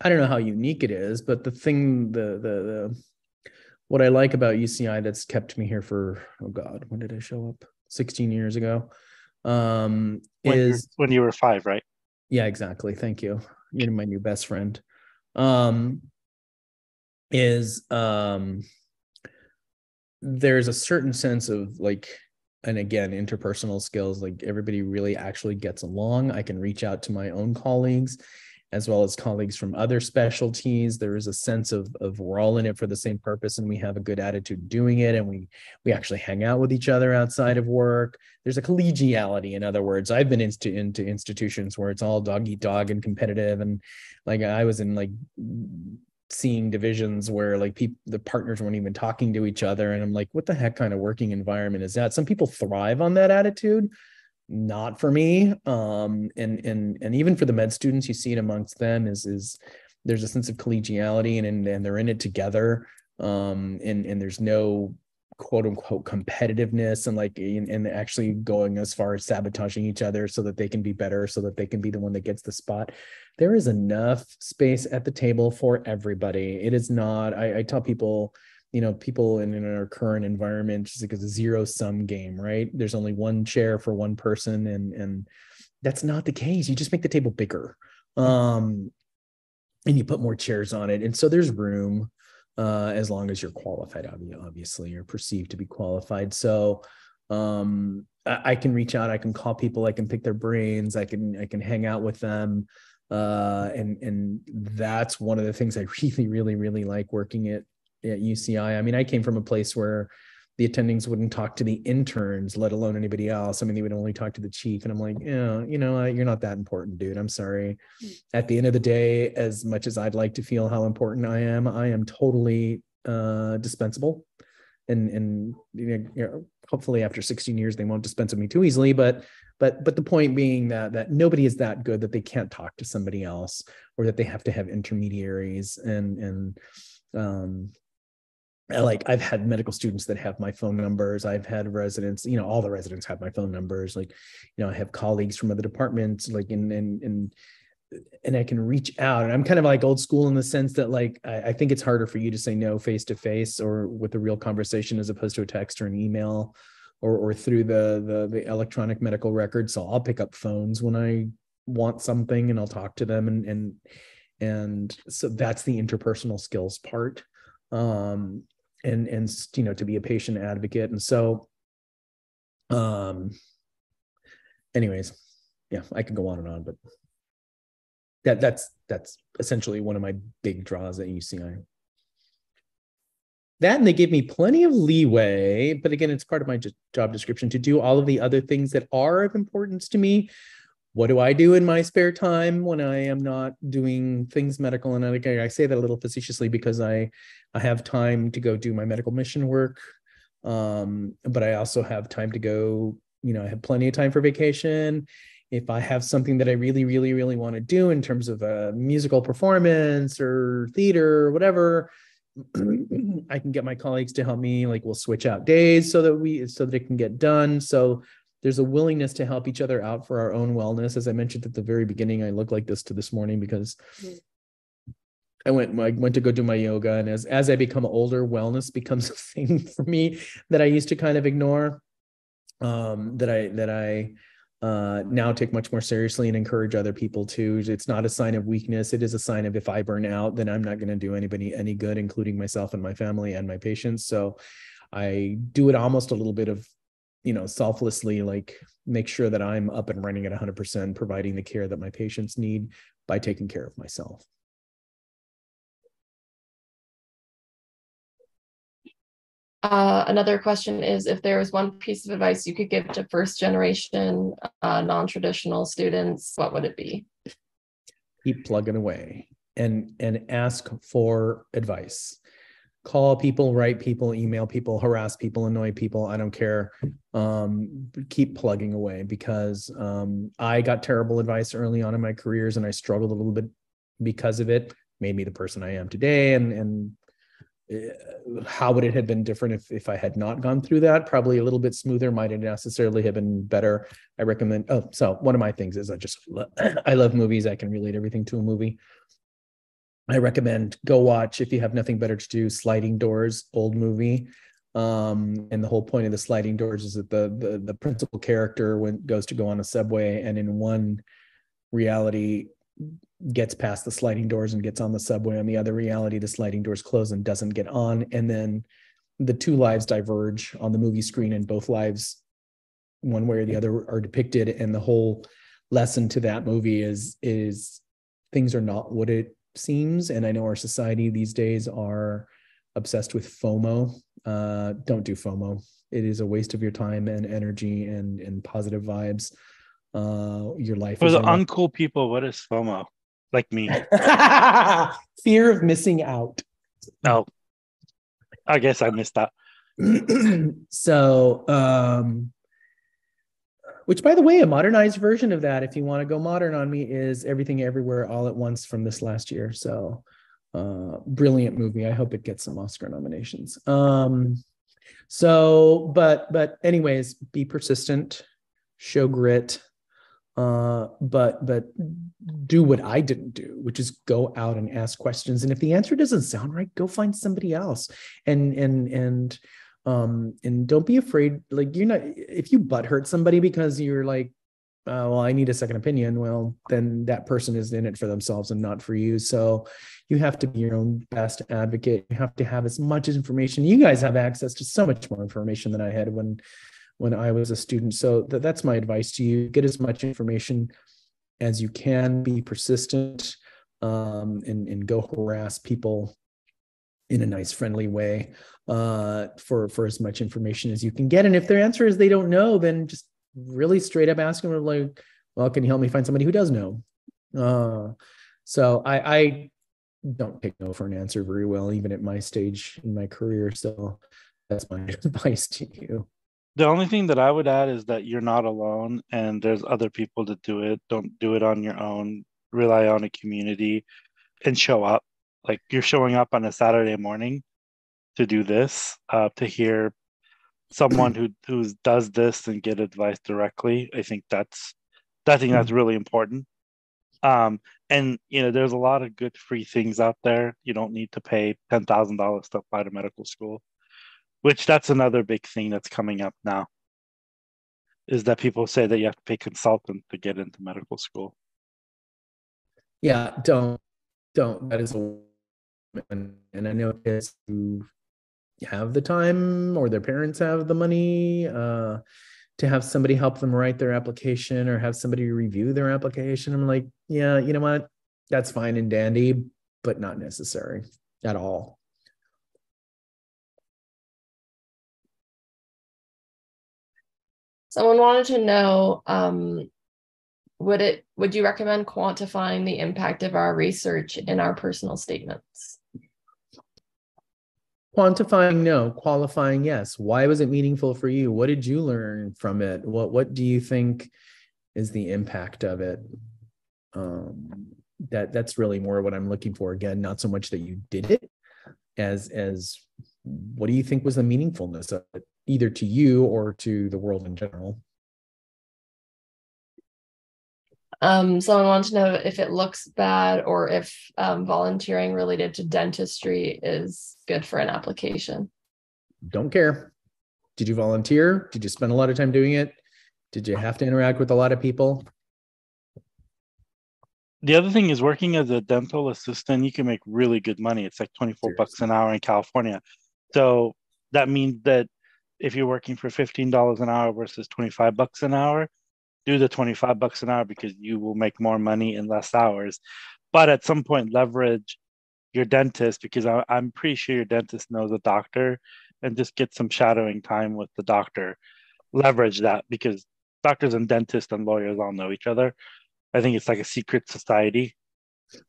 I don't know how unique it is, but the thing, the the the what I like about UCI that's kept me here for oh god, when did I show up? 16 years ago. Um when is when you were five, right? Yeah, exactly. Thank you. You're my new best friend. Um is um there's a certain sense of like and again interpersonal skills like everybody really actually gets along i can reach out to my own colleagues as well as colleagues from other specialties. There is a sense of, of we're all in it for the same purpose and we have a good attitude doing it. And we, we actually hang out with each other outside of work. There's a collegiality. In other words, I've been into, into institutions where it's all dog eat dog and competitive. And like I was in like seeing divisions where like people the partners weren't even talking to each other and i'm like what the heck kind of working environment is that some people thrive on that attitude not for me um and and and even for the med students you see it amongst them is is there's a sense of collegiality and and, and they're in it together um and and there's no quote unquote competitiveness and like and, and actually going as far as sabotaging each other so that they can be better so that they can be the one that gets the spot. There is enough space at the table for everybody. It is not i, I tell people you know people in, in our current environment just like it's a zero sum game right? There's only one chair for one person and and that's not the case. You just make the table bigger um and you put more chairs on it. And so there's room uh as long as you're qualified obviously you're perceived to be qualified. So um I, I can reach out i can call people i can pick their brains i can i can hang out with them uh and and that's one of the things i really really really like working at at UCI. I mean, I came from a place where the attendings wouldn't talk to the interns, let alone anybody else. I mean, they would only talk to the chief. And I'm like, yeah, you know, you're not that important, dude. I'm sorry. Hmm. At the end of the day, as much as I'd like to feel how important I am, I am totally uh, dispensable. And and you know, hopefully after 16 years they won't dispense with me too easily. But but but the point being that that nobody is that good that they can't talk to somebody else or that they have to have intermediaries and and um like I've had medical students that have my phone numbers. I've had residents, you know, all the residents have my phone numbers. Like, you know, I have colleagues from other departments, like and and and and I can reach out. And I'm kind of like old school in the sense that like I, I think it's harder for you to say no face to face or with a real conversation as opposed to a text or an email or or through the the the electronic medical record. So I'll pick up phones when I want something and I'll talk to them and and and so that's the interpersonal skills part um and and you know to be a patient advocate. And so um anyways yeah i could go on and on but that that's that's essentially one of my big draws at uci that and they give me plenty of leeway but again it's part of my job description to do all of the other things that are of importance to me what do I do in my spare time when I am not doing things medical? And I, I say that a little facetiously because I, I have time to go do my medical mission work, um, but I also have time to go. You know, I have plenty of time for vacation. If I have something that I really, really, really want to do in terms of a musical performance or theater or whatever, I can get my colleagues to help me. Like we'll switch out days so that we so that it can get done. So there's a willingness to help each other out for our own wellness. As I mentioned at the very beginning, I look like this to this morning because I went I went to go do my yoga, and as as I become older, wellness becomes a thing for me that I used to kind of ignore. Um, that I that I uh, now take much more seriously and encourage other people to. It's not a sign of weakness. It is a sign of if I burn out, then I'm not going to do anybody any good, including myself and my family and my patients. So I do it almost a little bit of, you know, selflessly, like make sure that I'm up and running at 100%, providing the care that my patients need by taking care of myself. Uh, another question is if there was one piece of advice you could give to first generation uh, non-traditional students, what would it be? Keep plugging away and and ask for advice. Call people, write people, email people, harass people, annoy people. I don't care. Um, keep plugging away because um, I got terrible advice early on in my careers and I struggled a little bit because of it. Made me the person I am today, and and how would it have been different if if I had not gone through that? Probably a little bit smoother. Might it necessarily have been better? I recommend. Oh, so one of my things is I just I love movies. I can relate everything to a movie. I recommend go watch if you have nothing better to do. Sliding Doors, old movie. Um, and the whole point of the sliding doors is that the the, the principal character when goes to go on a subway, and in one reality gets past the sliding doors and gets on the subway. On the other reality, the sliding doors close and doesn't get on. And then the two lives diverge on the movie screen, and both lives, one way or the other, are depicted. And the whole lesson to that movie is is things are not what it seems. And I know our society these days are obsessed with FOMO. Uh, don't do FOMO. It is a waste of your time and energy and and positive vibes. Uh, your life. For the uncool people, what is FOMO? like me. Fear of missing out. Oh, I guess I missed that. so, um, which by the way, a modernized version of that, if you want to go modern on me, is Everything Everywhere All at Once from this last year. So, uh, brilliant movie. I hope it gets some Oscar nominations. Um, so, but, but, anyways, be persistent, show grit, uh, but but do what I didn't do, which is go out and ask questions. And if the answer doesn't sound right, go find somebody else. And and and um and don't be afraid. Like you're not if you butt hurt somebody because you're like, uh, well, I need a second opinion. Well, then that person is in it for themselves and not for you. So you have to be your own best advocate. You have to have as much information. You guys have access to so much more information than I had when when I was a student. So th- that's my advice to you: get as much information as you can, be persistent, um, and and go harass people in a nice, friendly way uh, for for as much information as you can get. And if their answer is they don't know, then just really straight up ask them like, "Well, can you help me find somebody who does know?" Uh, so I, I don't take no for an answer very well, even at my stage in my career. So that's my advice to you. The only thing that I would add is that you're not alone and there's other people to do it. Don't do it on your own. Rely on a community and show up. Like you're showing up on a Saturday morning to do this, uh, to hear someone who who does this and get advice directly. I think that's I think that's really important. Um, and you know, there's a lot of good free things out there. You don't need to pay ten thousand dollars to apply to medical school which that's another big thing that's coming up now is that people say that you have to pay consultant to get into medical school yeah don't don't that is a and, and i know kids who have the time or their parents have the money uh, to have somebody help them write their application or have somebody review their application. I'm like yeah you know what? That's fine and dandy but not necessary at all. Someone wanted to know um, would it would you recommend quantifying the impact of our research in our personal statements? Quantifying, no. Qualifying, yes. Why was it meaningful for you? What did you learn from it? What What do you think is the impact of it? Um, that that's really more what I'm looking for. Again, not so much that you did it, as as what do you think was the meaningfulness of it? either to you or to the world in general? Um, someone wants to know if it looks bad or if um, volunteering related to dentistry is good for an application. Don't care. Did you volunteer? Did you spend a lot of time doing it? Did you have to interact with a lot of people? The other thing is working as a dental assistant, you can make really good money. It's like 24 Seriously. bucks an hour in California. So that means that if you're working for $15 an hour versus 25 bucks an hour, do the 25 bucks an hour because you will make more money in less hours. But at some point, leverage your dentist because I, am pretty sure your dentist knows a doctor and just get some shadowing time with the doctor. Leverage that because doctors and dentists and lawyers all know each other. I think it's like a secret society.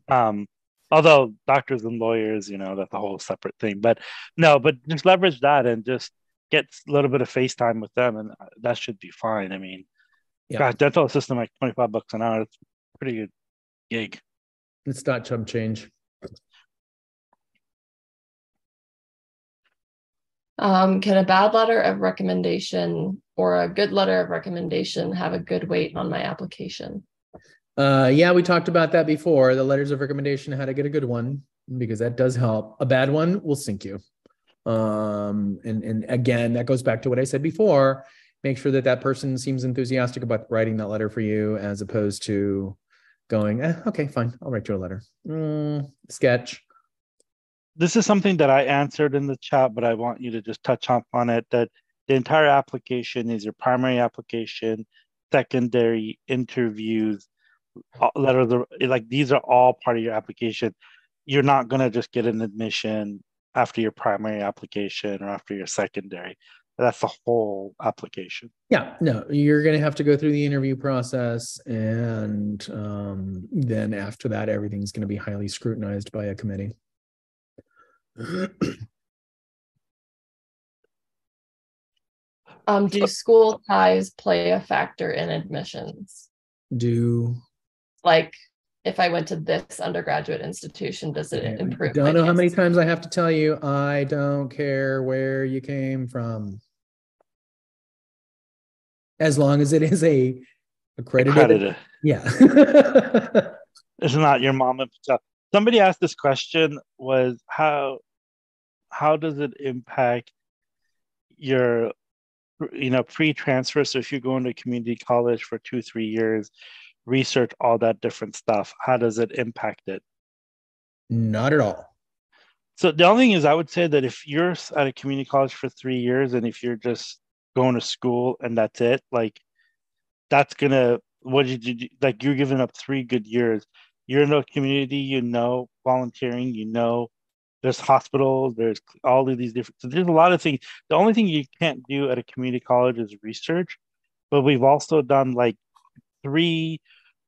Um, although doctors and lawyers, you know, that's a whole separate thing. But no, but just leverage that and just get a little bit of FaceTime with them, and that should be fine. I mean, yeah. God, dental assistant like 25 bucks an hour. It's pretty good gig. It's not chump change. Um, can a bad letter of recommendation or a good letter of recommendation have a good weight on my application? Uh, yeah, we talked about that before. The letters of recommendation, how to get a good one, because that does help. A bad one will sink you. Um, and and again, that goes back to what I said before make sure that that person seems enthusiastic about writing that letter for you as opposed to going eh, okay fine i'll write you a letter. Mm, sketch. This is something that i answered in the chat but i want you to just touch up on it that the entire application is your primary application secondary interviews letters of, like these are all part of your application. You're not going to just get an admission after your primary application or after your secondary that's the whole application. Yeah no you're going to have to go through the interview process and um, then after that everything's going to be highly scrutinized by a committee. Um, do school ties play a factor in admissions? Do. Like if I went to this undergraduate institution, does it improve? Don't know how many times I have to tell you, I don't care where you came from as long as it is a accredited. accredited. Yeah. it's not your mom and papa. Somebody asked this question was how how does it impact your you know pre-transfer so if you go into community college for two three years research all that different stuff how does it impact it? Not at all. So the only thing is i would say that if you're at a community college for three years and if you're just going to school and that's it like that's gonna what did you do like you're giving up three good years. You're in a community you know volunteering you know there's hospitals there's all of these different so there's a lot of things. The only thing you can't do at a community college is research but we've also done like three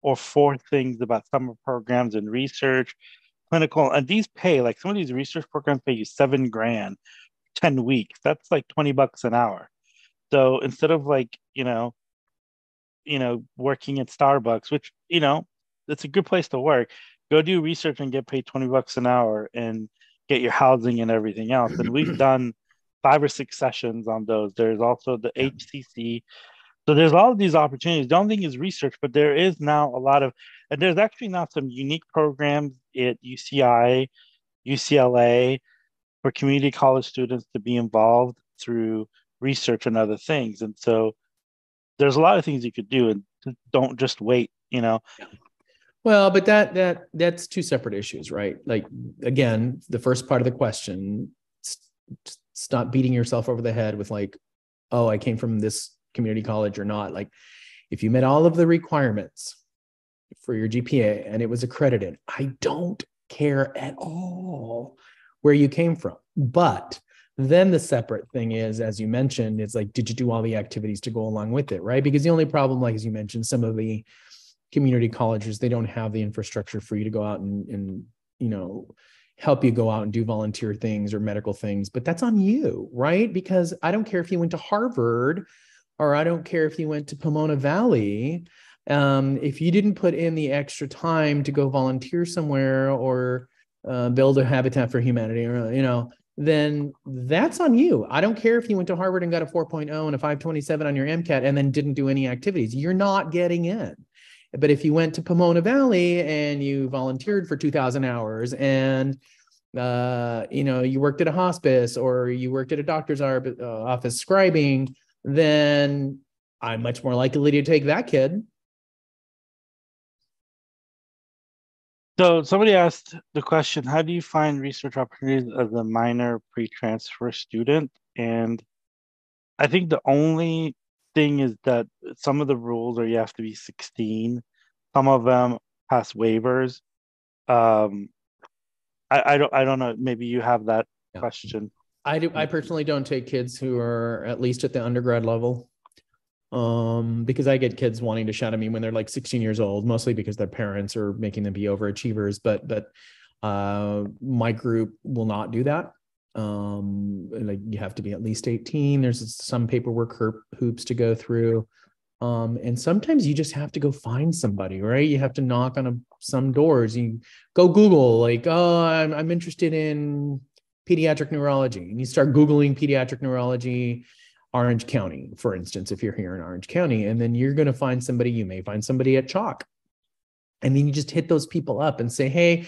or four things about summer programs and research clinical and these pay like some of these research programs pay you seven grand 10 weeks that's like 20 bucks an hour so instead of like, you know, you know, working at Starbucks, which, you know, it's a good place to work, go do research and get paid 20 bucks an hour and get your housing and everything else. And we've done five or six sessions on those. There's also the HCC. So there's all of these opportunities. The only thing is research, but there is now a lot of, and there's actually now some unique programs at UCI, UCLA for community college students to be involved through research and other things. And so there's a lot of things you could do and don't just wait, you know. Well, but that that that's two separate issues, right? Like again, the first part of the question, stop beating yourself over the head with like, oh, I came from this community college or not. Like if you met all of the requirements for your GPA and it was accredited, I don't care at all where you came from. But then the separate thing is, as you mentioned, it's like, did you do all the activities to go along with it, right? Because the only problem, like as you mentioned, some of the community colleges they don't have the infrastructure for you to go out and, and you know help you go out and do volunteer things or medical things but that's on you right because i don't care if you went to harvard or i don't care if you went to pomona valley um, if you didn't put in the extra time to go volunteer somewhere or uh, build a habitat for humanity or you know then that's on you. I don't care if you went to Harvard and got a 4.0 and a 527 on your MCAT and then didn't do any activities. You're not getting in. But if you went to Pomona Valley and you volunteered for 2000 hours and uh, you know, you worked at a hospice or you worked at a doctor's uh, office scribing, then I'm much more likely to take that kid. So somebody asked the question, how do you find research opportunities as a minor pre-transfer student? And I think the only thing is that some of the rules are you have to be 16. Some of them pass waivers. Um, I, I don't I don't know. Maybe you have that yeah. question. I do. I personally don't take kids who are at least at the undergrad level, um, because I get kids wanting to shadow me when they're like 16 years old, mostly because their parents are making them be overachievers. But but uh, my group will not do that. Um, like you have to be at least 18. There's some paperwork hoops to go through. Um, and sometimes you just have to go find somebody, right? You have to knock on a, some doors. You go Google, like, oh, I'm, I'm interested in pediatric neurology. And you start Googling pediatric neurology, Orange County, for instance, if you're here in Orange County, and then you're going to find somebody, you may find somebody at CHOC And then you just hit those people up and say, hey,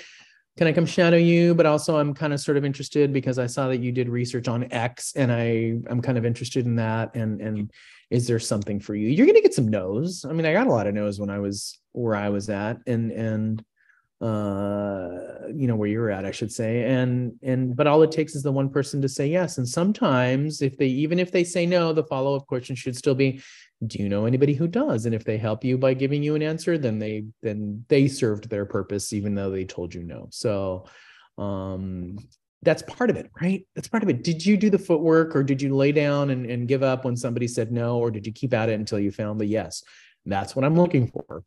can I come shadow you? But also, I'm kind of sort of interested because I saw that you did research on X, and I I'm kind of interested in that. And and is there something for you you're going to get some no's i mean i got a lot of no's when i was where i was at and and uh you know where you're at i should say and and but all it takes is the one person to say yes and sometimes if they even if they say no the follow-up question should still be do you know anybody who does and if they help you by giving you an answer then they then they served their purpose even though they told you no so um that's part of it, right? That's part of it. Did you do the footwork or did you lay down and, and give up when somebody said no, or did you keep at it until you found the yes? That's what I'm looking for.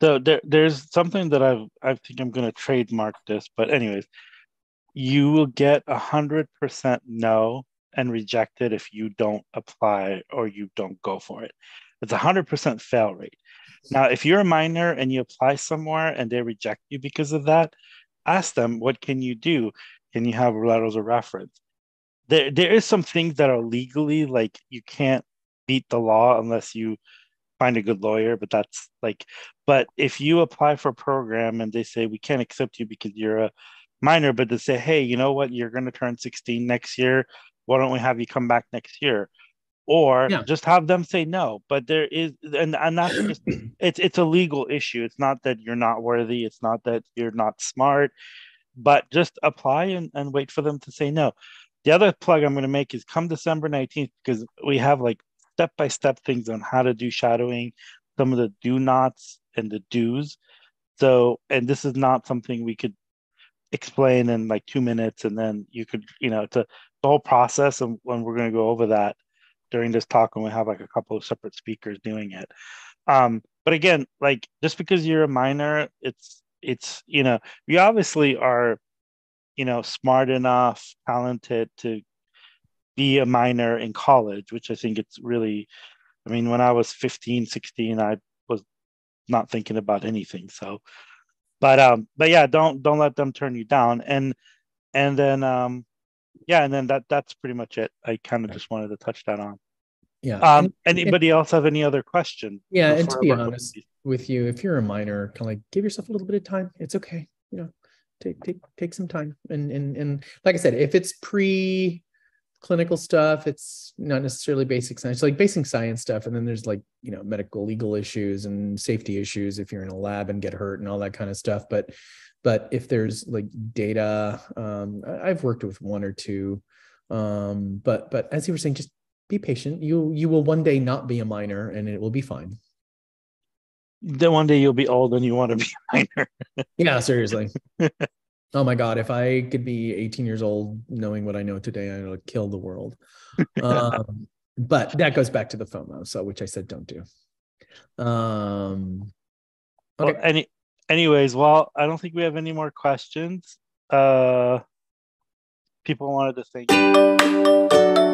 So there, there's something that I've I think I'm gonna trademark this, but anyways, you will get a hundred percent no and rejected if you don't apply or you don't go for it. It's a hundred percent fail rate. Now, if you're a minor and you apply somewhere and they reject you because of that, ask them, what can you do? Can you have letters of reference? There, there is some things that are legally like you can't beat the law unless you find a good lawyer, but that's like, but if you apply for a program and they say we can't accept you because you're a minor, but they say, hey, you know what, you're going to turn 16 next year. Why don't we have you come back next year? Or yeah. just have them say no. But there is, and, and that's just, it's it's a legal issue. It's not that you're not worthy. It's not that you're not smart but just apply and, and wait for them to say no. The other plug I'm going to make is come December 19th because we have like step by step things on how to do shadowing, some of the do nots and the do's. So, and this is not something we could explain in like two minutes and then you could, you know, it's a the whole process. And when we're going to go over that during this talk, and we have like a couple of separate speakers doing it. Um, but again, like just because you're a minor, it's it's you know you obviously are you know smart enough talented to be a minor in college which i think it's really i mean when i was 15 16 i was not thinking about anything so. But um but yeah don't don't let them turn you down. And and then um yeah and then that that's pretty much it. I kind of just wanted to touch that on. Yeah. Um and, anybody and, else have any other question yeah and to be honest with you if you're a minor kind of like give yourself a little bit of time. It's okay you know take take take some time. And and and like i said if it's pre clinical stuff. It's not necessarily basic science like basic science stuff. And then there's like you know medical legal issues and safety issues if you're in a lab and get hurt and all that kind of stuff. But but if there's like data um i've worked with one or two. Um but but as you were saying just be patient. You you will one day not be a minor and it will be fine. Then one day you'll be old and you want to be a minor. yeah, seriously. oh my god, if I could be 18 years old knowing what I know today, I would kill the world. um, but that goes back to the FOMO, so which I said don't do. Um, okay. Well, any, anyways, well, I don't think we have any more questions. Uh, people wanted to thank you.